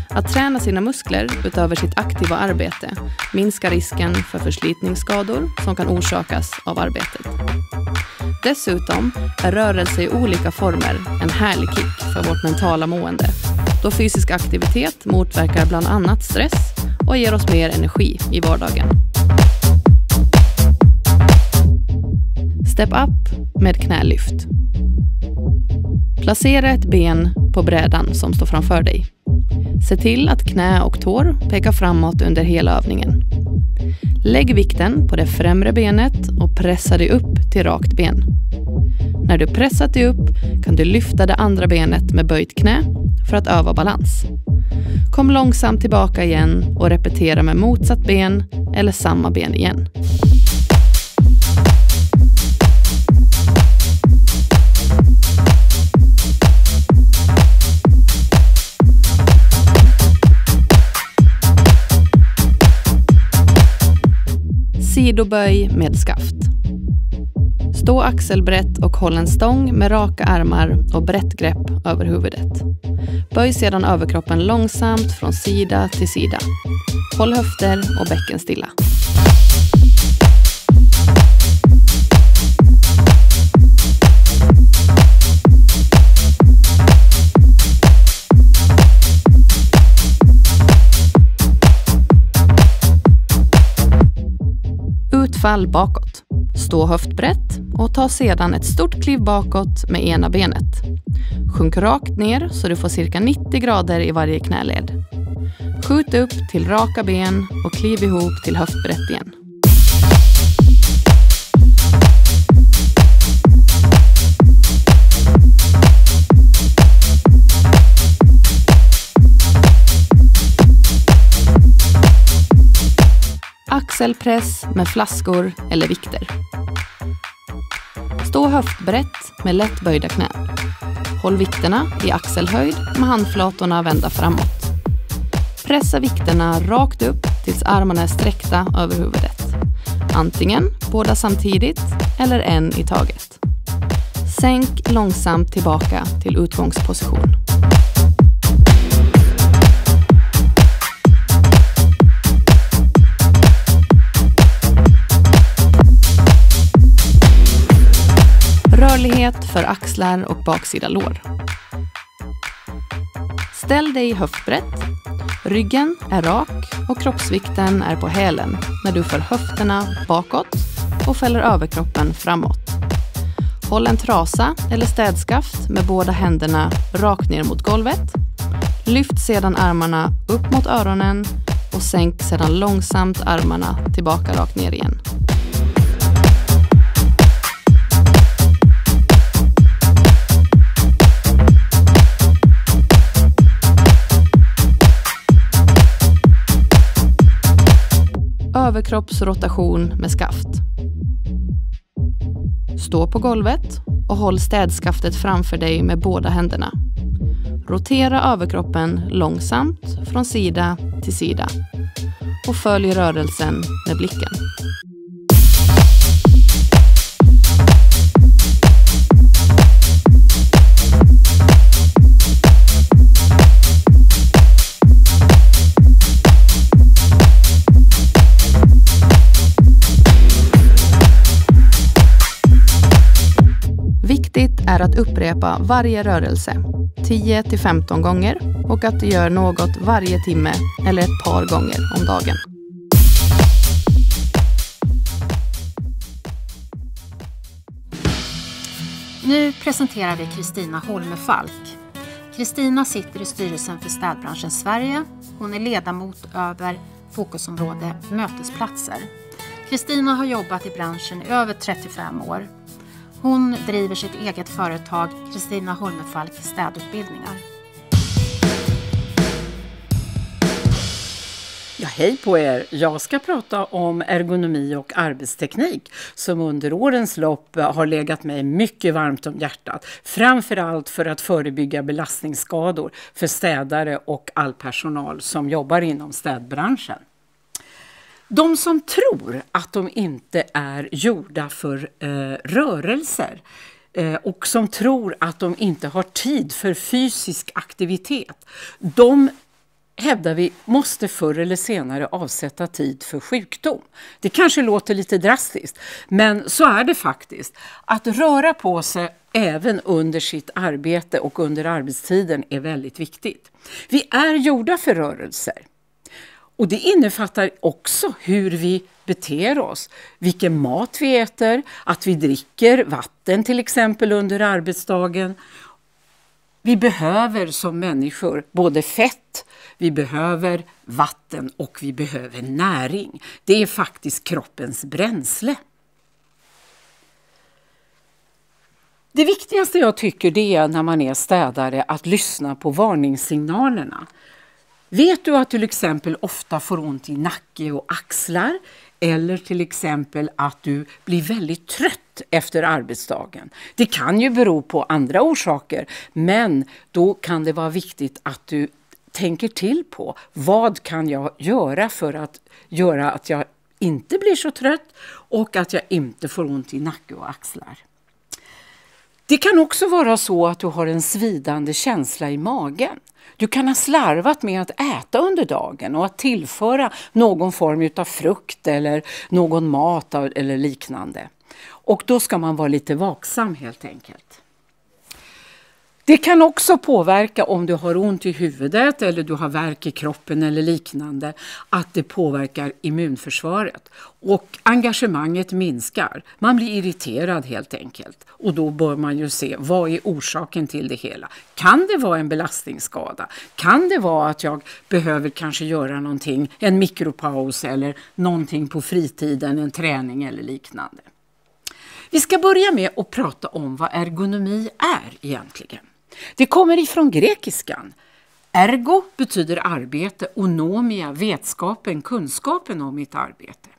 Att träna sina muskler utöver sitt aktiva arbete minskar risken för förslitningsskador som kan orsakas av arbetet. Dessutom är rörelse i olika former en härlig kick för vårt mentala mående då fysisk aktivitet motverkar bland annat stress och ger oss mer energi i vardagen. Step up med knälyft. Placera ett ben på brädan som står framför dig. Se till att knä och tår pekar framåt under hela övningen. Lägg vikten på det främre benet och pressa dig upp till rakt ben. När du pressat dig upp kan du lyfta det andra benet med böjt knä för att öva balans. Kom långsamt tillbaka igen och repetera med motsatt ben eller samma ben igen. Sidoböj med skaft. Stå axelbrett och håll en stång med raka armar och brett grepp över huvudet. Böj sedan överkroppen långsamt från sida till sida. Håll höfter och bäcken stilla. Fall bakåt. Stå höftbrett och ta sedan ett stort kliv bakåt med ena benet. Sjunk rakt ner så du får cirka 90 grader i varje knäled. Skjut upp till raka ben och kliv ihop till höftbrett igen. Axelpress med flaskor eller vikter. Stå höftbrett med lätt böjda knän. Håll vikterna i axelhöjd med handflatorna vända framåt. Pressa vikterna rakt upp tills armarna är sträckta över huvudet. Antingen båda samtidigt eller en i taget. Sänk långsamt tillbaka till utgångsposition. Rörlighet för axlar och baksida lår. Ställ dig höftbrett. Ryggen är rak och kroppsvikten är på hälen när du för höfterna bakåt och fäller överkroppen framåt. Håll en trasa eller städskaft med båda händerna rakt ner mot golvet. Lyft sedan armarna upp mot öronen och sänk sedan långsamt armarna tillbaka rakt ner igen. Överkroppsrotation med skaft. Stå på golvet och håll städskaftet framför dig med båda händerna. Rotera överkroppen långsamt från sida till sida och följ rörelsen med blicken. Är att upprepa varje rörelse 10 till 15 gånger och att du gör något varje timme eller ett par gånger om dagen. Nu presenterar vi Kristina Holmefalk. Kristina sitter i styrelsen för Städbranschen Sverige. Hon är ledamot över fokusområde mötesplatser. Kristina har jobbat i branschen i över 35 år. Hon driver sitt eget företag, Kristina Holmefalk städutbildningar. Ja, hej på er! Jag ska prata om ergonomi och arbetsteknik som under årens lopp har legat mig mycket varmt om hjärtat. Framförallt för att förebygga belastningsskador för städare och all personal som jobbar inom städbranschen. De som tror att de inte är gjorda för eh, rörelser eh, och som tror att de inte har tid för fysisk aktivitet, de hävdar vi måste förr eller senare avsätta tid för sjukdom. Det kanske låter lite drastiskt, men så är det faktiskt. Att röra på sig även under sitt arbete och under arbetstiden är väldigt viktigt. Vi är gjorda för rörelser. Och det innefattar också hur vi beter oss, vilken mat vi äter, att vi dricker vatten till exempel under arbetsdagen. Vi behöver som människor både fett, vi behöver vatten och vi behöver näring. Det är faktiskt kroppens bränsle. Det viktigaste jag tycker det är när man är städare att lyssna på varningssignalerna. Vet du att till exempel ofta får ont i nacke och axlar eller till exempel att du blir väldigt trött efter arbetsdagen. Det kan ju bero på andra orsaker men då kan det vara viktigt att du tänker till på vad kan jag göra för att göra att jag inte blir så trött och att jag inte får ont i nacke och axlar. Det kan också vara så att du har en svidande känsla i magen. Du kan ha slarvat med att äta under dagen och att tillföra någon form av frukt eller någon mat eller liknande. Och då ska man vara lite vaksam helt enkelt. Det kan också påverka om du har ont i huvudet eller du har värk i kroppen eller liknande, att det påverkar immunförsvaret. Och engagemanget minskar. Man blir irriterad helt enkelt. Och då bör man ju se vad är orsaken till det hela. Kan det vara en belastningsskada? Kan det vara att jag behöver kanske göra någonting, en mikropaus eller någonting på fritiden, en träning eller liknande. Vi ska börja med att prata om vad ergonomi är egentligen. Det kommer ifrån grekiskan. Ergo betyder arbete och nomia vetskapen, kunskapen om mitt arbete.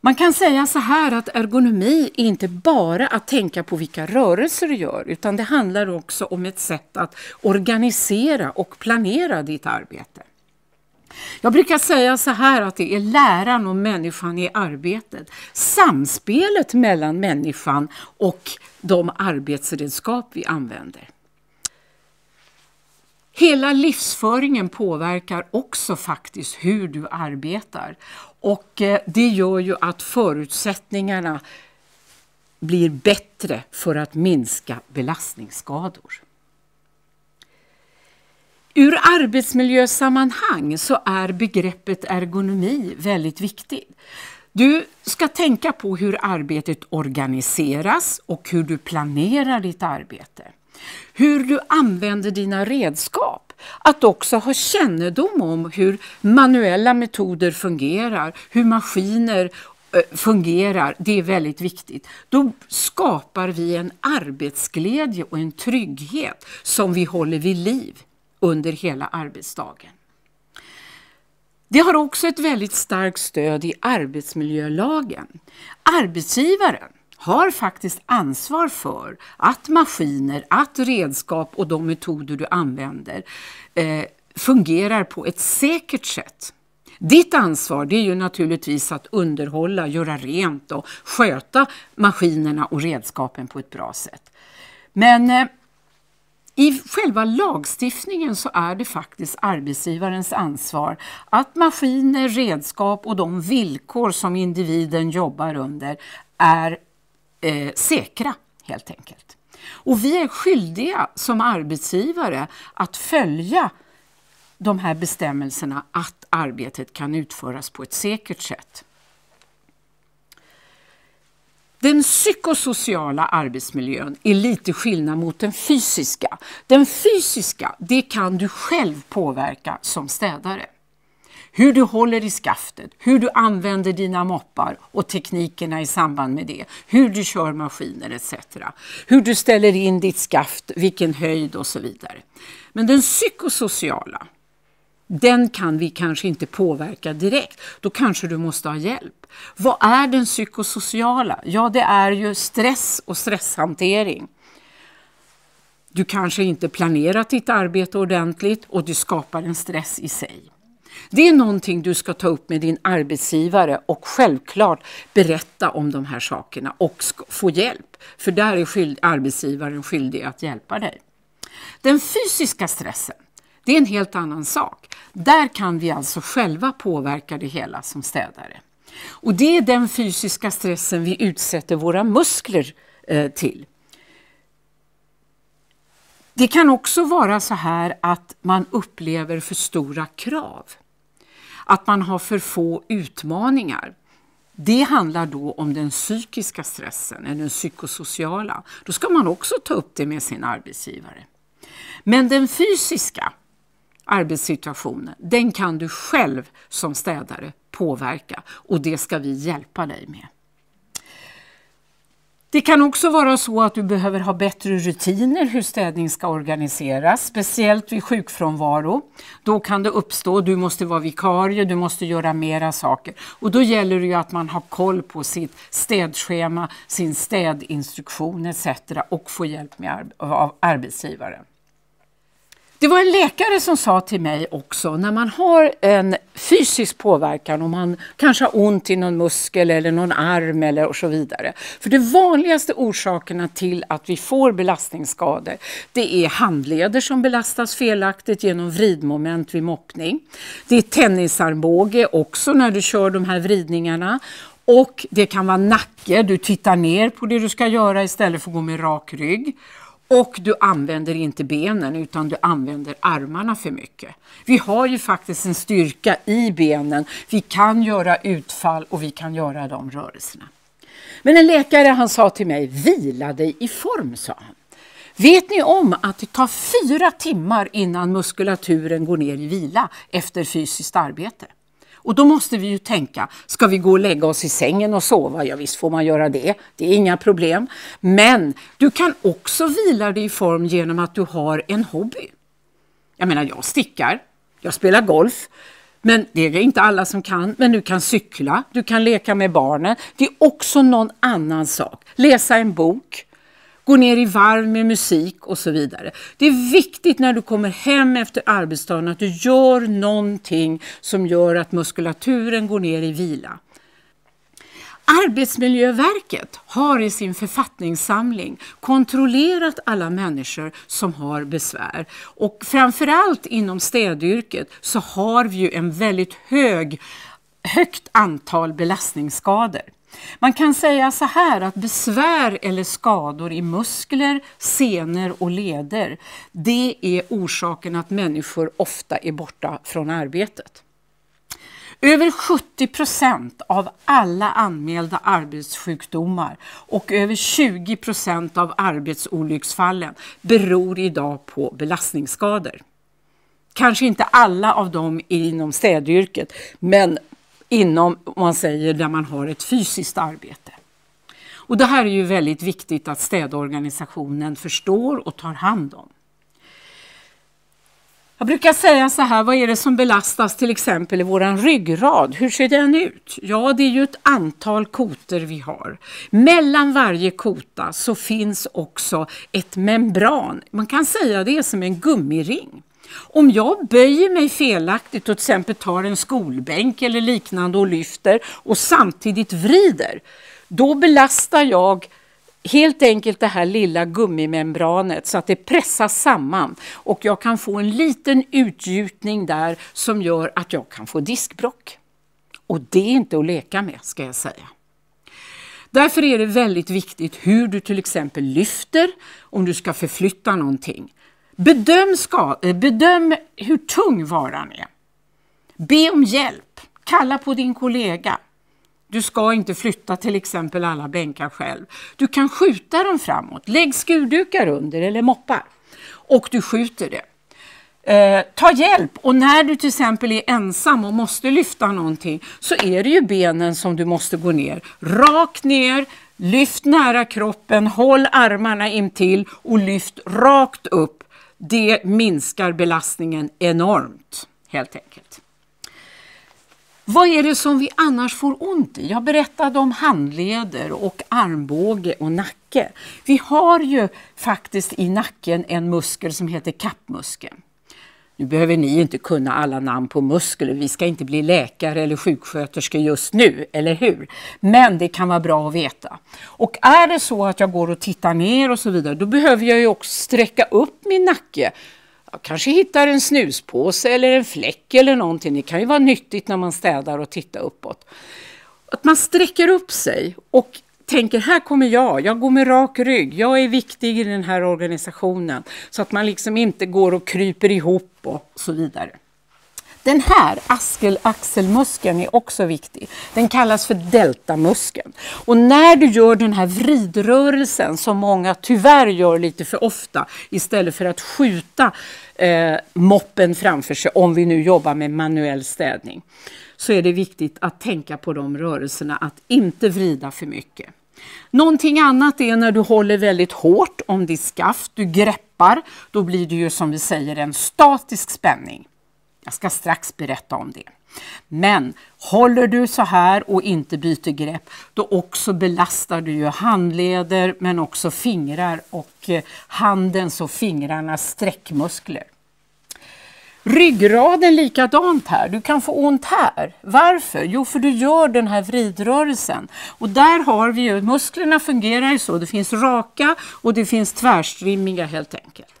Man kan säga så här att ergonomi är inte bara att tänka på vilka rörelser du gör utan det handlar också om ett sätt att organisera och planera ditt arbete. Jag brukar säga så här att det är läran och människan i arbetet. Samspelet mellan människan och de arbetsredskap vi använder. Hela livsföringen påverkar också faktiskt hur du arbetar och eh, det gör ju att förutsättningarna blir bättre för att minska belastningsskador. Ur arbetsmiljösammanhang så är begreppet ergonomi väldigt viktigt. Du ska tänka på hur arbetet organiseras och hur du planerar ditt arbete. Hur du använder dina redskap. Att också ha kännedom om hur manuella metoder fungerar, hur maskiner eh, fungerar, det är väldigt viktigt. Då skapar vi en arbetsglädje och en trygghet som vi håller vid liv under hela arbetsdagen. Det har också ett väldigt starkt stöd i arbetsmiljölagen. Arbetsgivaren har faktiskt ansvar för att maskiner, att redskap och de metoder du använder eh, fungerar på ett säkert sätt. Ditt ansvar det är ju naturligtvis att underhålla, göra rent och sköta maskinerna och redskapen på ett bra sätt. Men eh, i själva lagstiftningen så är det faktiskt arbetsgivarens ansvar att maskiner, redskap och de villkor som individen jobbar under är eh, säkra helt enkelt. Och vi är skyldiga som arbetsgivare att följa de här bestämmelserna att arbetet kan utföras på ett säkert sätt. Den psykosociala arbetsmiljön är lite skillnad mot den fysiska. Den fysiska, det kan du själv påverka som städare. Hur du håller i skaftet, hur du använder dina moppar och teknikerna i samband med det, hur du kör maskiner etc. Hur du ställer in ditt skaft, vilken höjd och så vidare. Men den psykosociala, den kan vi kanske inte påverka direkt. Då kanske du måste ha hjälp. Vad är den psykosociala? Ja, det är ju stress och stresshantering. Du kanske inte planerat ditt arbete ordentligt och du skapar en stress i sig. Det är någonting du ska ta upp med din arbetsgivare och självklart berätta om de här sakerna och få hjälp. För där är arbetsgivaren skyldig att hjälpa dig. Den fysiska stressen, det är en helt annan sak. Där kan vi alltså själva påverka det hela som städare. Och det är den fysiska stressen vi utsätter våra muskler eh, till. Det kan också vara så här att man upplever för stora krav. att man har för få utmaningar. Det handlar då om den psykiska stressen, eller den psykosociala. Då ska man också ta upp det med sin arbetsgivare. Men den fysiska arbetssituationen, den kan du själv som städare påverka och det ska vi hjälpa dig med. Det kan också vara så att du behöver ha bättre rutiner hur städning ska organiseras, speciellt vid sjukfrånvaro. Då kan det uppstå, du måste vara vikarie, du måste göra mera saker. Och då gäller det ju att man har koll på sitt städschema, sin städinstruktion etc. och få hjälp med av arbetsgivaren. Det var en läkare som sa till mig också, när man har en fysisk påverkan, om man kanske har ont i någon muskel eller någon arm eller och så vidare. För de vanligaste orsakerna till att vi får belastningsskador, det är handleder som belastas felaktigt genom vridmoment vid moppning. Det är tennisarmbåge också när du kör de här vridningarna. Och det kan vara nacke, du tittar ner på det du ska göra istället för att gå med rak rygg. Och du använder inte benen utan du använder armarna för mycket. Vi har ju faktiskt en styrka i benen. Vi kan göra utfall och vi kan göra de rörelserna. Men en läkare han sa till mig, vila dig i form, sa han. Vet ni om att det tar fyra timmar innan muskulaturen går ner i vila efter fysiskt arbete? Och då måste vi ju tänka, ska vi gå och lägga oss i sängen och sova? Ja visst får man göra det, det är inga problem. Men du kan också vila dig i form genom att du har en hobby. Jag menar, jag stickar, jag spelar golf, men det är inte alla som kan. Men du kan cykla, du kan leka med barnen. Det är också någon annan sak. Läsa en bok, gå ner i varv med musik och så vidare. Det är viktigt när du kommer hem efter arbetsdagen att du gör någonting som gör att muskulaturen går ner i vila. Arbetsmiljöverket har i sin författningssamling kontrollerat alla människor som har besvär. Och framförallt inom städyrket så har vi ju en väldigt hög, högt antal belastningsskador. Man kan säga så här att besvär eller skador i muskler, senor och leder, det är orsaken att människor ofta är borta från arbetet. Över 70 procent av alla anmälda arbetssjukdomar och över 20 procent av arbetsolycksfallen beror idag på belastningsskador. Kanske inte alla av dem inom städyrket, men inom, om man säger, där man har ett fysiskt arbete. Och det här är ju väldigt viktigt att städorganisationen förstår och tar hand om. Jag brukar säga så här, vad är det som belastas till exempel i våran ryggrad? Hur ser den ut? Ja, det är ju ett antal koter vi har. Mellan varje kota så finns också ett membran. Man kan säga det är som en gummiring. Om jag böjer mig felaktigt och till exempel tar en skolbänk eller liknande och lyfter och samtidigt vrider, då belastar jag helt enkelt det här lilla gummimembranet så att det pressas samman och jag kan få en liten utgjutning där som gör att jag kan få diskbrock. Och det är inte att leka med ska jag säga. Därför är det väldigt viktigt hur du till exempel lyfter om du ska förflytta någonting. Bedöm, ska, eh, bedöm hur tung varan är. Be om hjälp. Kalla på din kollega. Du ska inte flytta till exempel alla bänkar själv. Du kan skjuta dem framåt. Lägg skurdukar under eller moppar. Och du skjuter det. Eh, ta hjälp och när du till exempel är ensam och måste lyfta någonting så är det ju benen som du måste gå ner. Rakt ner, lyft nära kroppen, håll armarna intill och lyft rakt upp det minskar belastningen enormt helt enkelt. Vad är det som vi annars får ont i? Jag berättade om handleder och armbåge och nacke. Vi har ju faktiskt i nacken en muskel som heter kappmuskeln. Nu behöver ni inte kunna alla namn på muskler, vi ska inte bli läkare eller sjuksköterskor just nu, eller hur? Men det kan vara bra att veta. Och är det så att jag går och tittar ner och så vidare, då behöver jag ju också sträcka upp min nacke. Jag kanske hittar en snuspåse eller en fläck eller någonting. Det kan ju vara nyttigt när man städar och tittar uppåt. Att man sträcker upp sig och tänker här kommer jag, jag går med rak rygg, jag är viktig i den här organisationen. Så att man liksom inte går och kryper ihop och så vidare. Den här askel, axelmuskeln är också viktig. Den kallas för deltamuskeln. Och när du gör den här vridrörelsen som många tyvärr gör lite för ofta istället för att skjuta eh, moppen framför sig om vi nu jobbar med manuell städning så är det viktigt att tänka på de rörelserna, att inte vrida för mycket. Någonting annat är när du håller väldigt hårt om ditt skaft, du greppar, då blir det ju som vi säger en statisk spänning. Jag ska strax berätta om det. Men håller du så här och inte byter grepp, då också belastar du ju handleder men också fingrar och eh, handens och fingrarnas sträckmuskler. Ryggraden likadant här, du kan få ont här. Varför? Jo, för du gör den här vridrörelsen. Och där har vi ju, musklerna fungerar ju så, det finns raka och det finns tvärstrimmiga helt enkelt.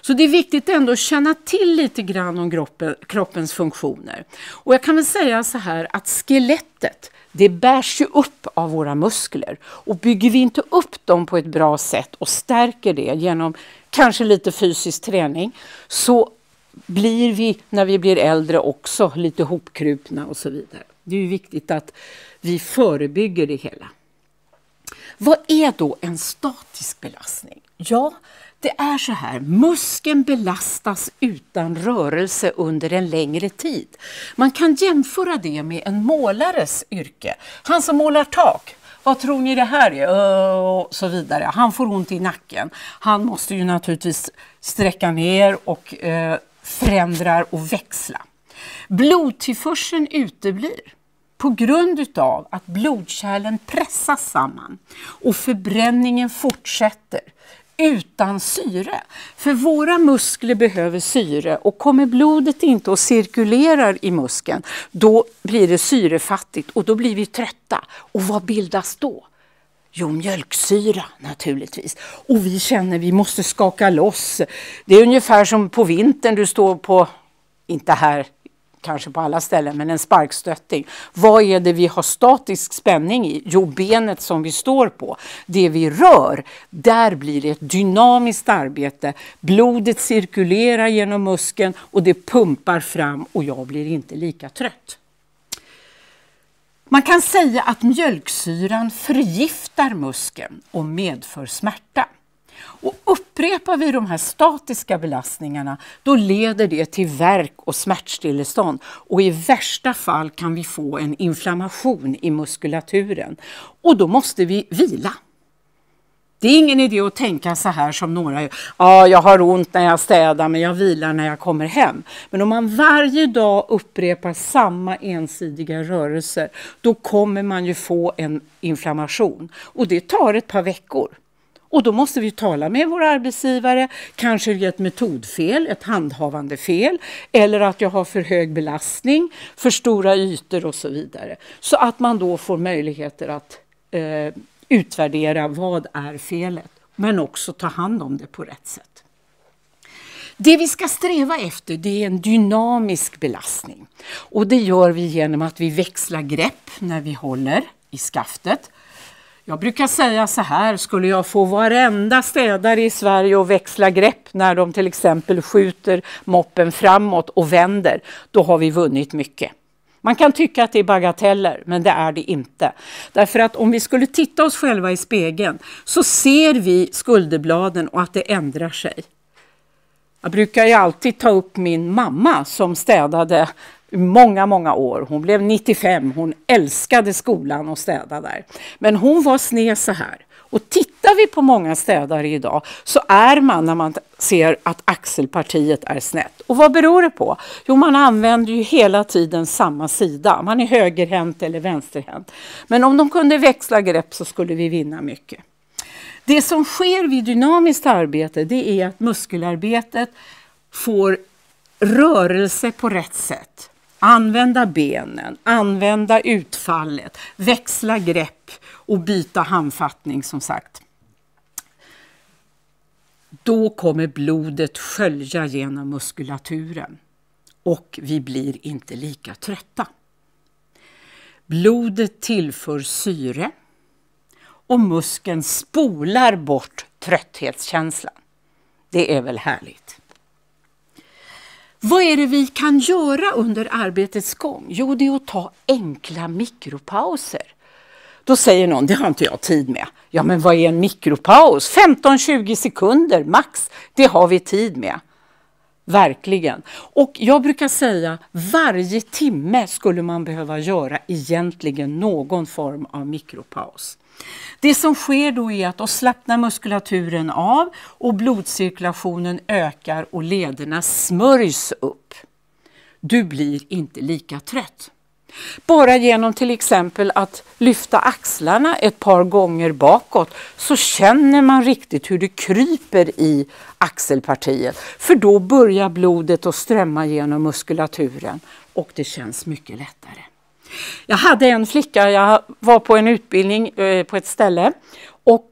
Så det är viktigt ändå att känna till lite grann om kroppens funktioner. Och jag kan väl säga så här att skelettet, det bärs ju upp av våra muskler. Och bygger vi inte upp dem på ett bra sätt och stärker det genom kanske lite fysisk träning så blir vi när vi blir äldre också lite hopkrupna och så vidare. Det är viktigt att vi förebygger det hela. Vad är då en statisk belastning? Ja, det är så här, muskeln belastas utan rörelse under en längre tid. Man kan jämföra det med en målares yrke. Han som målar tak, vad tror ni det här är? Och så vidare. Han får ont i nacken. Han måste ju naturligtvis sträcka ner och eh, förändrar och växla. Blodtillförseln uteblir på grund utav att blodkärlen pressas samman och förbränningen fortsätter utan syre. För våra muskler behöver syre och kommer blodet inte och cirkulerar i muskeln då blir det syrefattigt och då blir vi trötta. Och vad bildas då? Jo, mjölksyra naturligtvis. Och vi känner att vi måste skaka loss. Det är ungefär som på vintern du står på, inte här kanske på alla ställen, men en sparkstötting. Vad är det vi har statisk spänning i? Jo, benet som vi står på. Det vi rör, där blir det ett dynamiskt arbete. Blodet cirkulerar genom muskeln och det pumpar fram och jag blir inte lika trött. Man kan säga att mjölksyran förgiftar muskeln och medför smärta. Och upprepar vi de här statiska belastningarna då leder det till värk och smärtstillestånd och i värsta fall kan vi få en inflammation i muskulaturen och då måste vi vila. Det är ingen idé att tänka så här som några gör. Ja, jag har ont när jag städar men jag vilar när jag kommer hem. Men om man varje dag upprepar samma ensidiga rörelser då kommer man ju få en inflammation och det tar ett par veckor. Och då måste vi tala med vår arbetsgivare, kanske det är ett metodfel, ett handhavande fel eller att jag har för hög belastning, för stora ytor och så vidare. Så att man då får möjligheter att eh, utvärdera vad är felet, men också ta hand om det på rätt sätt. Det vi ska sträva efter det är en dynamisk belastning. Och det gör vi genom att vi växlar grepp när vi håller i skaftet. Jag brukar säga så här, skulle jag få varenda städare i Sverige att växla grepp när de till exempel skjuter moppen framåt och vänder, då har vi vunnit mycket. Man kan tycka att det är bagateller, men det är det inte. Därför att om vi skulle titta oss själva i spegeln så ser vi skulderbladen och att det ändrar sig. Jag brukar ju alltid ta upp min mamma som städade många, många år. Hon blev 95, hon älskade skolan och städa där. Men hon var sned så här. Och tittar vi på många städare idag så är man när man ser att axelpartiet är snett. Och vad beror det på? Jo, man använder ju hela tiden samma sida. Man är högerhänt eller vänsterhänt. Men om de kunde växla grepp så skulle vi vinna mycket. Det som sker vid dynamiskt arbete det är att muskelarbetet får rörelse på rätt sätt. Använda benen, använda utfallet, växla grepp och byta handfattning som sagt. Då kommer blodet skölja genom muskulaturen och vi blir inte lika trötta. Blodet tillför syre och muskeln spolar bort trötthetskänslan. Det är väl härligt? Vad är det vi kan göra under arbetets gång? Jo, det är att ta enkla mikropauser. Då säger någon, det har inte jag tid med. Ja, men vad är en mikropaus? 15-20 sekunder max, det har vi tid med. Verkligen. Och jag brukar säga varje timme skulle man behöva göra egentligen någon form av mikropaus. Det som sker då är att då slappnar muskulaturen av och blodcirkulationen ökar och lederna smörjs upp. Du blir inte lika trött. Bara genom till exempel att lyfta axlarna ett par gånger bakåt så känner man riktigt hur det kryper i axelpartiet. För då börjar blodet att strömma genom muskulaturen och det känns mycket lättare. Jag hade en flicka, jag var på en utbildning eh, på ett ställe och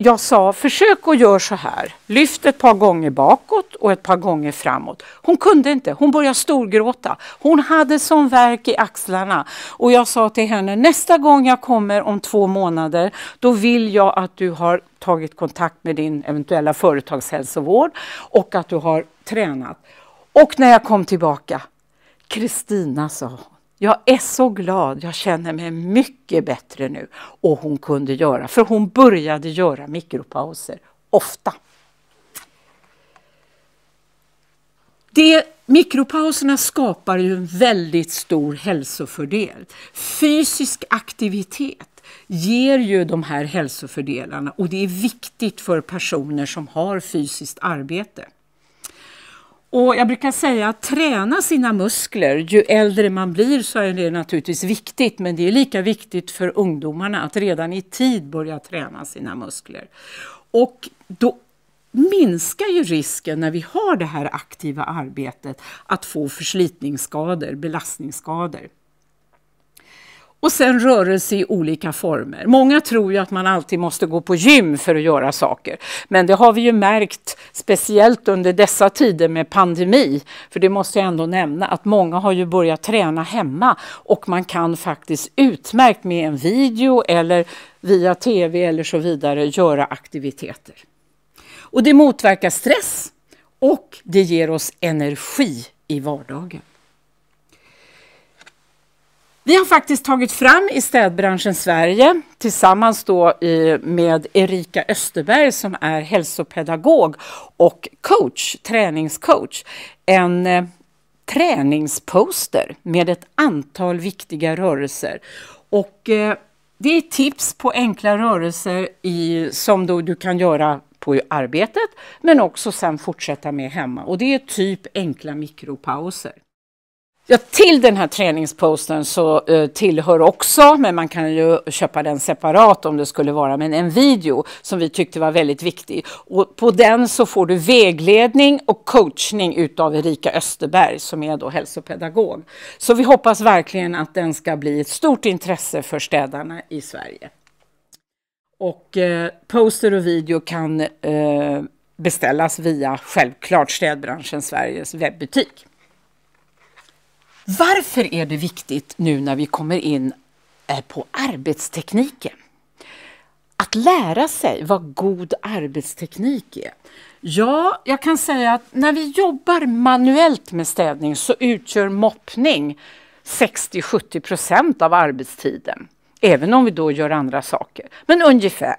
jag sa försök att göra så här. Lyft ett par gånger bakåt och ett par gånger framåt. Hon kunde inte, hon började storgråta. Hon hade sån verk i axlarna och jag sa till henne nästa gång jag kommer om två månader då vill jag att du har tagit kontakt med din eventuella företagshälsovård och att du har tränat. Och när jag kom tillbaka, Kristina sa hon, jag är så glad, jag känner mig mycket bättre nu. Och hon kunde göra, för hon började göra mikropauser ofta. Det, mikropauserna skapar ju en väldigt stor hälsofördel. Fysisk aktivitet ger ju de här hälsofördelarna och det är viktigt för personer som har fysiskt arbete. Och jag brukar säga att träna sina muskler, ju äldre man blir så är det naturligtvis viktigt, men det är lika viktigt för ungdomarna att redan i tid börja träna sina muskler. Och då minskar ju risken när vi har det här aktiva arbetet att få förslitningsskador, belastningsskador. Och sen rörelse i olika former. Många tror ju att man alltid måste gå på gym för att göra saker. Men det har vi ju märkt, speciellt under dessa tider med pandemi. För det måste jag ändå nämna, att många har ju börjat träna hemma. Och man kan faktiskt utmärkt med en video eller via tv eller så vidare göra aktiviteter. Och det motverkar stress och det ger oss energi i vardagen. Vi har faktiskt tagit fram i städbranschen Sverige tillsammans då med Erika Österberg som är hälsopedagog och coach, träningscoach, en eh, träningsposter med ett antal viktiga rörelser. Och eh, det är tips på enkla rörelser i, som då du kan göra på arbetet men också sen fortsätta med hemma. Och det är typ enkla mikropauser. Ja, till den här träningsposten så eh, tillhör också, men man kan ju köpa den separat om det skulle vara, men en video som vi tyckte var väldigt viktig. Och på den så får du vägledning och coachning utav Erika Österberg som är då hälsopedagog. Så vi hoppas verkligen att den ska bli ett stort intresse för städarna i Sverige. Och eh, poster och video kan eh, beställas via självklart städbranschen Sveriges webbutik. Varför är det viktigt nu när vi kommer in eh, på arbetstekniken? Att lära sig vad god arbetsteknik är. Ja, jag kan säga att när vi jobbar manuellt med städning så utgör moppning 60-70 procent av arbetstiden. Även om vi då gör andra saker, men ungefär.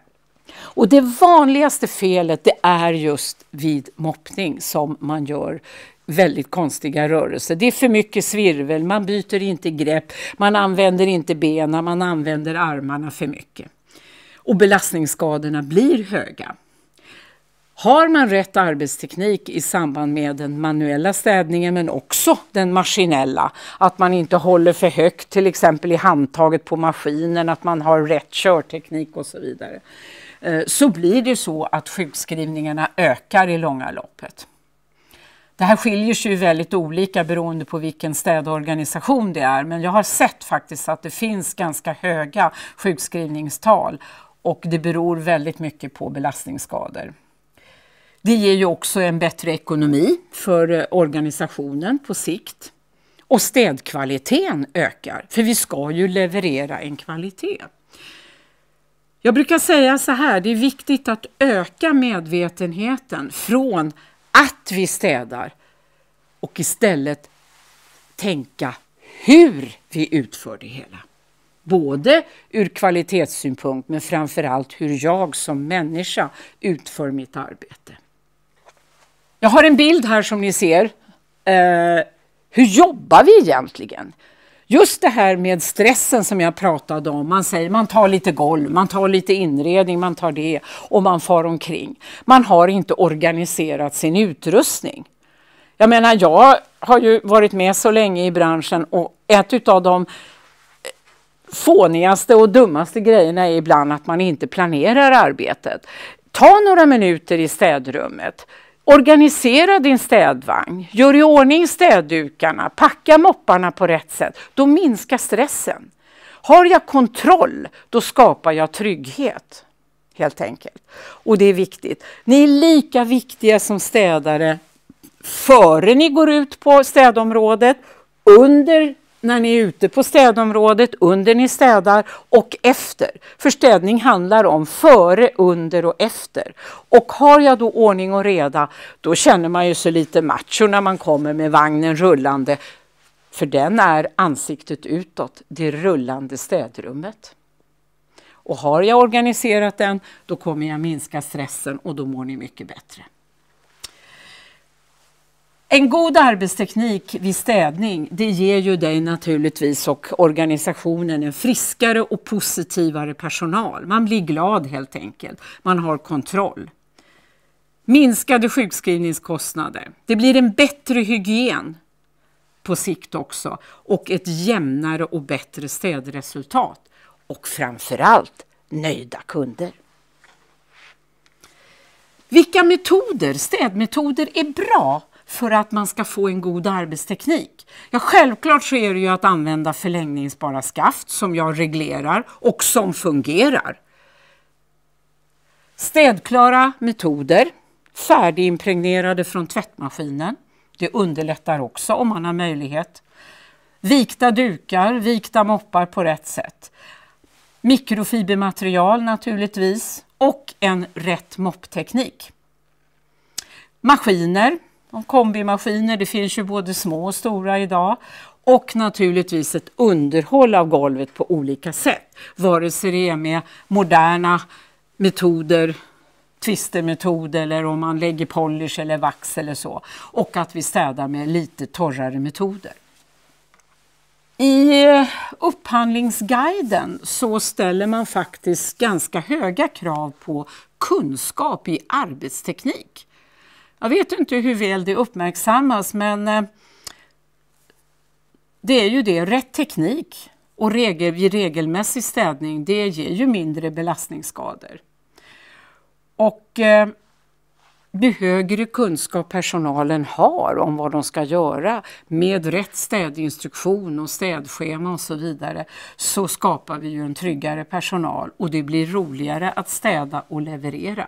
Och det vanligaste felet det är just vid moppning som man gör väldigt konstiga rörelser. Det är för mycket svirvel, man byter inte grepp, man använder inte benen, man använder armarna för mycket. Och belastningsskadorna blir höga. Har man rätt arbetsteknik i samband med den manuella städningen men också den maskinella, att man inte håller för högt till exempel i handtaget på maskinen, att man har rätt körteknik och så vidare, eh, så blir det så att sjukskrivningarna ökar i långa loppet. Det här skiljer sig ju väldigt olika beroende på vilken städorganisation det är, men jag har sett faktiskt att det finns ganska höga sjukskrivningstal och det beror väldigt mycket på belastningsskador. Det ger ju också en bättre ekonomi för eh, organisationen på sikt. Och städkvaliteten ökar, för vi ska ju leverera en kvalitet. Jag brukar säga så här, det är viktigt att öka medvetenheten från att vi städar och istället tänka hur vi utför det hela. Både ur kvalitetssynpunkt men framförallt hur jag som människa utför mitt arbete. Jag har en bild här som ni ser. Eh, hur jobbar vi egentligen? Just det här med stressen som jag pratade om. Man säger man tar lite golv, man tar lite inredning, man tar det och man far omkring. Man har inte organiserat sin utrustning. Jag menar, jag har ju varit med så länge i branschen och ett av de eh, fånigaste och dummaste grejerna är ibland att man inte planerar arbetet. Ta några minuter i städrummet. Organisera din städvagn, gör i ordning städdukarna, packa mopparna på rätt sätt. Då minskar stressen. Har jag kontroll, då skapar jag trygghet. Helt enkelt. Och det är viktigt. Ni är lika viktiga som städare före ni går ut på städområdet, under när ni är ute på städområdet, under ni städar och efter. För städning handlar om före, under och efter. Och har jag då ordning och reda, då känner man ju sig lite macho när man kommer med vagnen rullande. För den är ansiktet utåt, det rullande städrummet. Och har jag organiserat den, då kommer jag minska stressen och då mår ni mycket bättre. En god arbetsteknik vid städning det ger ju dig naturligtvis och organisationen en friskare och positivare personal. Man blir glad helt enkelt. Man har kontroll. Minskade sjukskrivningskostnader. Det blir en bättre hygien på sikt också och ett jämnare och bättre städresultat. Och framförallt nöjda kunder. Vilka metoder, städmetoder är bra för att man ska få en god arbetsteknik? Ja, självklart så är det ju att använda förlängningsbara skaft som jag reglerar och som fungerar. Städklara metoder, färdigimpregnerade från tvättmaskinen. Det underlättar också om man har möjlighet. Vikta dukar, vikta moppar på rätt sätt. Mikrofibermaterial naturligtvis och en rätt moppteknik. Maskiner, kombimaskiner, det finns ju både små och stora idag. Och naturligtvis ett underhåll av golvet på olika sätt. Vare sig det är med moderna metoder, twistermetod eller om man lägger polish eller vax eller så. Och att vi städar med lite torrare metoder. I eh, upphandlingsguiden så ställer man faktiskt ganska höga krav på kunskap i arbetsteknik. Jag vet inte hur väl det uppmärksammas men eh, det är ju det, rätt teknik och regel, vid regelmässig städning det ger ju mindre belastningsskador. Och eh, ju högre kunskap personalen har om vad de ska göra med rätt städinstruktion och städschema och så vidare så skapar vi ju en tryggare personal och det blir roligare att städa och leverera.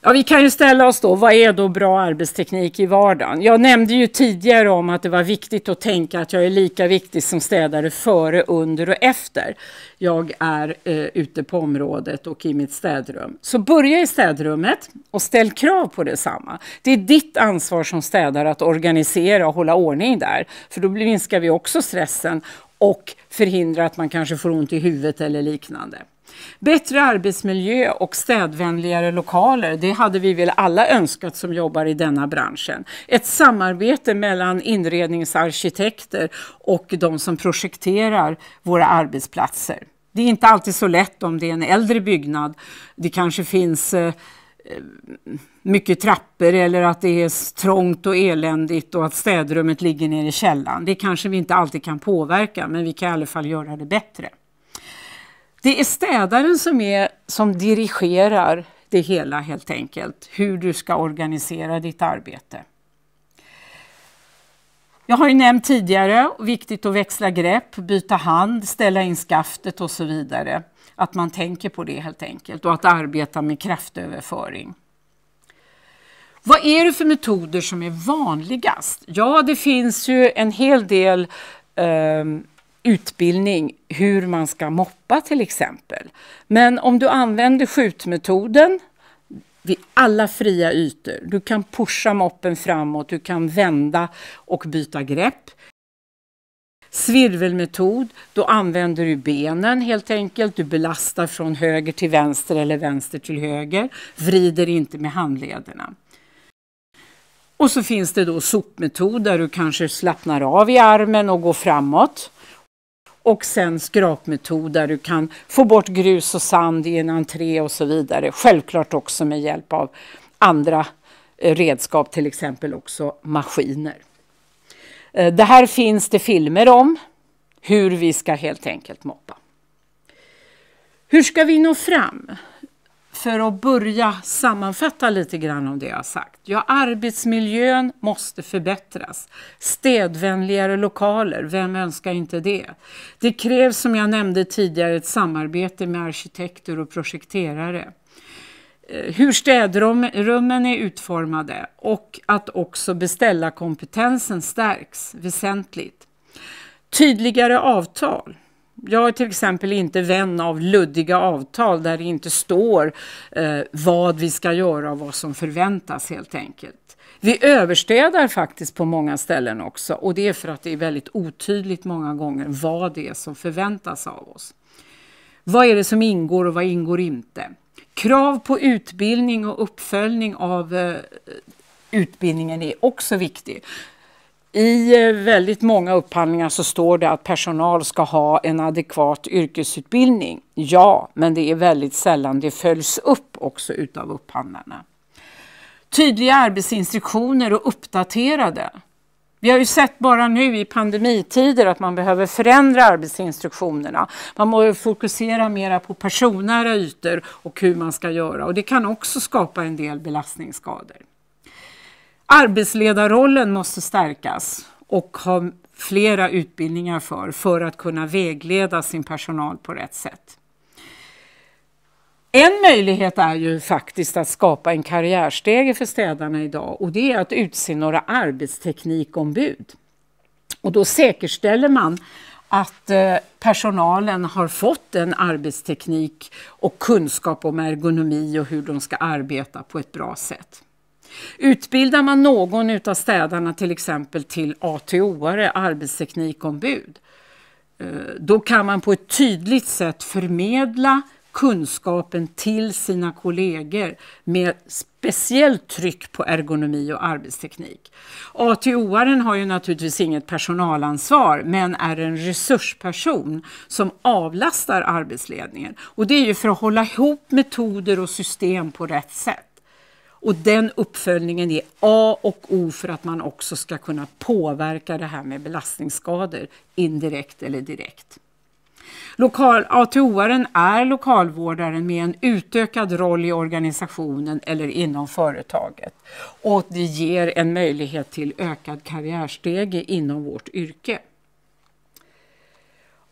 Ja, vi kan ju ställa oss då, vad är då bra arbetsteknik i vardagen? Jag nämnde ju tidigare om att det var viktigt att tänka att jag är lika viktig som städare före, under och efter jag är eh, ute på området och i mitt städrum. Så börja i städrummet och ställ krav på detsamma. Det är ditt ansvar som städare att organisera och hålla ordning där, för då minskar vi också stressen och förhindrar att man kanske får ont i huvudet eller liknande. Bättre arbetsmiljö och städvänligare lokaler, det hade vi väl alla önskat som jobbar i denna branschen. Ett samarbete mellan inredningsarkitekter och de som projekterar våra arbetsplatser. Det är inte alltid så lätt om det är en äldre byggnad. Det kanske finns eh, eh mycket trappor eller att det är trångt och eländigt och att städrummet ligger nere i källaren. Det kanske vi inte alltid kan påverka men vi kan i alla fall göra det bättre. Det är städaren som, är, som dirigerar det hela helt enkelt, hur du ska organisera ditt arbete. Jag har ju nämnt tidigare, viktigt att växla grepp, byta hand, ställa in skaftet och så vidare. Att man tänker på det helt enkelt och att arbeta med kraftöverföring. Vad är det för metoder som är vanligast? Ja, det finns ju en hel del eh, utbildning hur man ska moppa till exempel. Men om du använder skjutmetoden vid alla fria ytor. Du kan pusha moppen framåt, du kan vända och byta grepp. Svirvelmetod, då använder du benen helt enkelt. Du belastar från höger till vänster eller vänster till höger. Vrider inte med handlederna. Och så finns det då sopmetod där du kanske slappnar av i armen och går framåt. Och sen skrapmetod där du kan få bort grus och sand i en entré och så vidare. Självklart också med hjälp av andra eh, redskap, till exempel också maskiner. Eh, det här finns det filmer om, hur vi ska helt enkelt moppa. Hur ska vi nå fram? För att börja sammanfatta lite grann om det jag har sagt. Ja, arbetsmiljön måste förbättras. Städvänligare lokaler, vem önskar inte det? Det krävs som jag nämnde tidigare ett samarbete med arkitekter och projekterare. Eh, hur städrummen är utformade och att också beställarkompetensen stärks väsentligt. Tydligare avtal. Jag är till exempel inte vän av luddiga avtal där det inte står eh, vad vi ska göra och vad som förväntas helt enkelt. Vi överstädar faktiskt på många ställen också och det är för att det är väldigt otydligt många gånger vad det är som förväntas av oss. Vad är det som ingår och vad ingår inte? Krav på utbildning och uppföljning av eh, utbildningen är också viktigt. I eh, väldigt många upphandlingar så står det att personal ska ha en adekvat yrkesutbildning. Ja, men det är väldigt sällan det följs upp också utav upphandlarna. Tydliga arbetsinstruktioner och uppdaterade. Vi har ju sett bara nu i pandemitider att man behöver förändra arbetsinstruktionerna. Man måste fokusera mera på personnära ytor och hur man ska göra och det kan också skapa en del belastningsskador. Arbetsledarrollen måste stärkas och ha flera utbildningar för, för att kunna vägleda sin personal på rätt sätt. En möjlighet är ju faktiskt att skapa en karriärstege för städarna idag och det är att utse några arbetsteknikombud. Och då säkerställer man att eh, personalen har fått en arbetsteknik och kunskap om ergonomi och hur de ska arbeta på ett bra sätt. Utbildar man någon av städarna till exempel till ATO-are, arbetsteknikombud, eh, då kan man på ett tydligt sätt förmedla kunskapen till sina kollegor med speciellt tryck på ergonomi och arbetsteknik. ATO-aren har ju naturligtvis inget personalansvar men är en resursperson som avlastar arbetsledningen. Och det är ju för att hålla ihop metoder och system på rätt sätt. Och den uppföljningen är A och O för att man också ska kunna påverka det här med belastningsskador indirekt eller direkt. Lokal, ATO-aren är lokalvårdaren med en utökad roll i organisationen eller inom företaget. Och det ger en möjlighet till ökad karriärstege inom vårt yrke.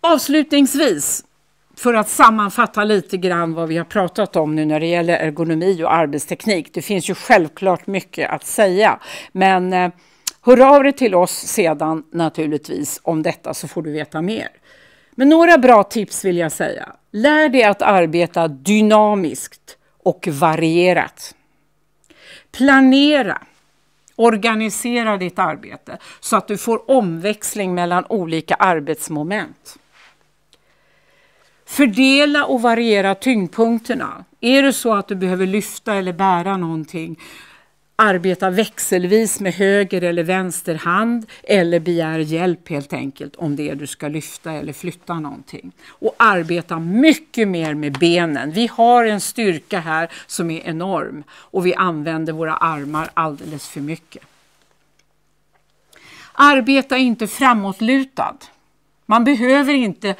Avslutningsvis för att sammanfatta lite grann vad vi har pratat om nu när det gäller ergonomi och arbetsteknik. Det finns ju självklart mycket att säga, men eh, hör av dig till oss sedan naturligtvis om detta så får du veta mer. Men några bra tips vill jag säga. Lär dig att arbeta dynamiskt och varierat. Planera. Organisera ditt arbete så att du får omväxling mellan olika arbetsmoment. Fördela och variera tyngdpunkterna. Är det så att du behöver lyfta eller bära någonting, arbeta växelvis med höger eller vänster hand eller begär hjälp helt enkelt om det är du ska lyfta eller flytta någonting. Och arbeta mycket mer med benen. Vi har en styrka här som är enorm och vi använder våra armar alldeles för mycket. Arbeta inte framåtlutad. Man behöver inte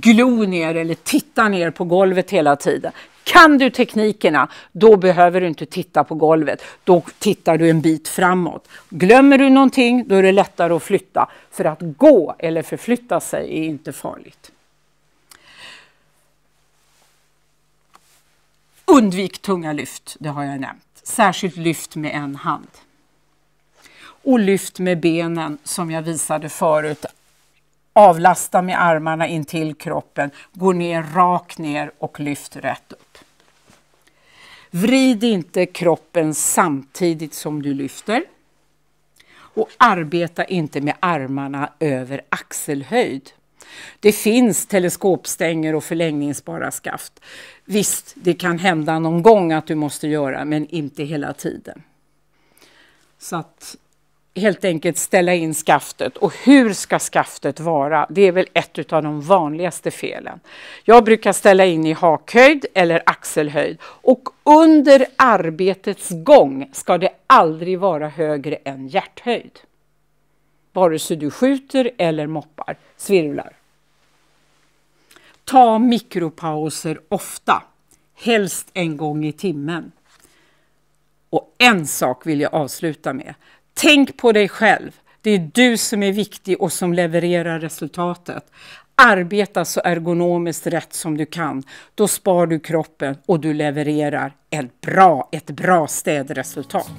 glo ner eller titta ner på golvet hela tiden. Kan du teknikerna, då behöver du inte titta på golvet. Då tittar du en bit framåt. Glömmer du någonting, då är det lättare att flytta. För att gå eller förflytta sig är inte farligt. Undvik tunga lyft, det har jag nämnt. Särskilt lyft med en hand. Och lyft med benen som jag visade förut avlasta med armarna in till kroppen, gå ner rakt ner och lyft rätt upp. Vrid inte kroppen samtidigt som du lyfter. Och arbeta inte med armarna över axelhöjd. Det finns teleskopstänger och förlängningsbara skaft. Visst, det kan hända någon gång att du måste göra, men inte hela tiden. Så att helt enkelt ställa in skaftet. Och hur ska skaftet vara? Det är väl ett av de vanligaste felen. Jag brukar ställa in i hakhöjd eller axelhöjd och under arbetets gång ska det aldrig vara högre än hjärthöjd. Vare sig du skjuter eller moppar, svirvlar. Ta mikropauser ofta, helst en gång i timmen. Och en sak vill jag avsluta med. Tänk på dig själv. Det är du som är viktig och som levererar resultatet. Arbeta så ergonomiskt rätt som du kan. Då spar du kroppen och du levererar ett bra, ett bra städresultat.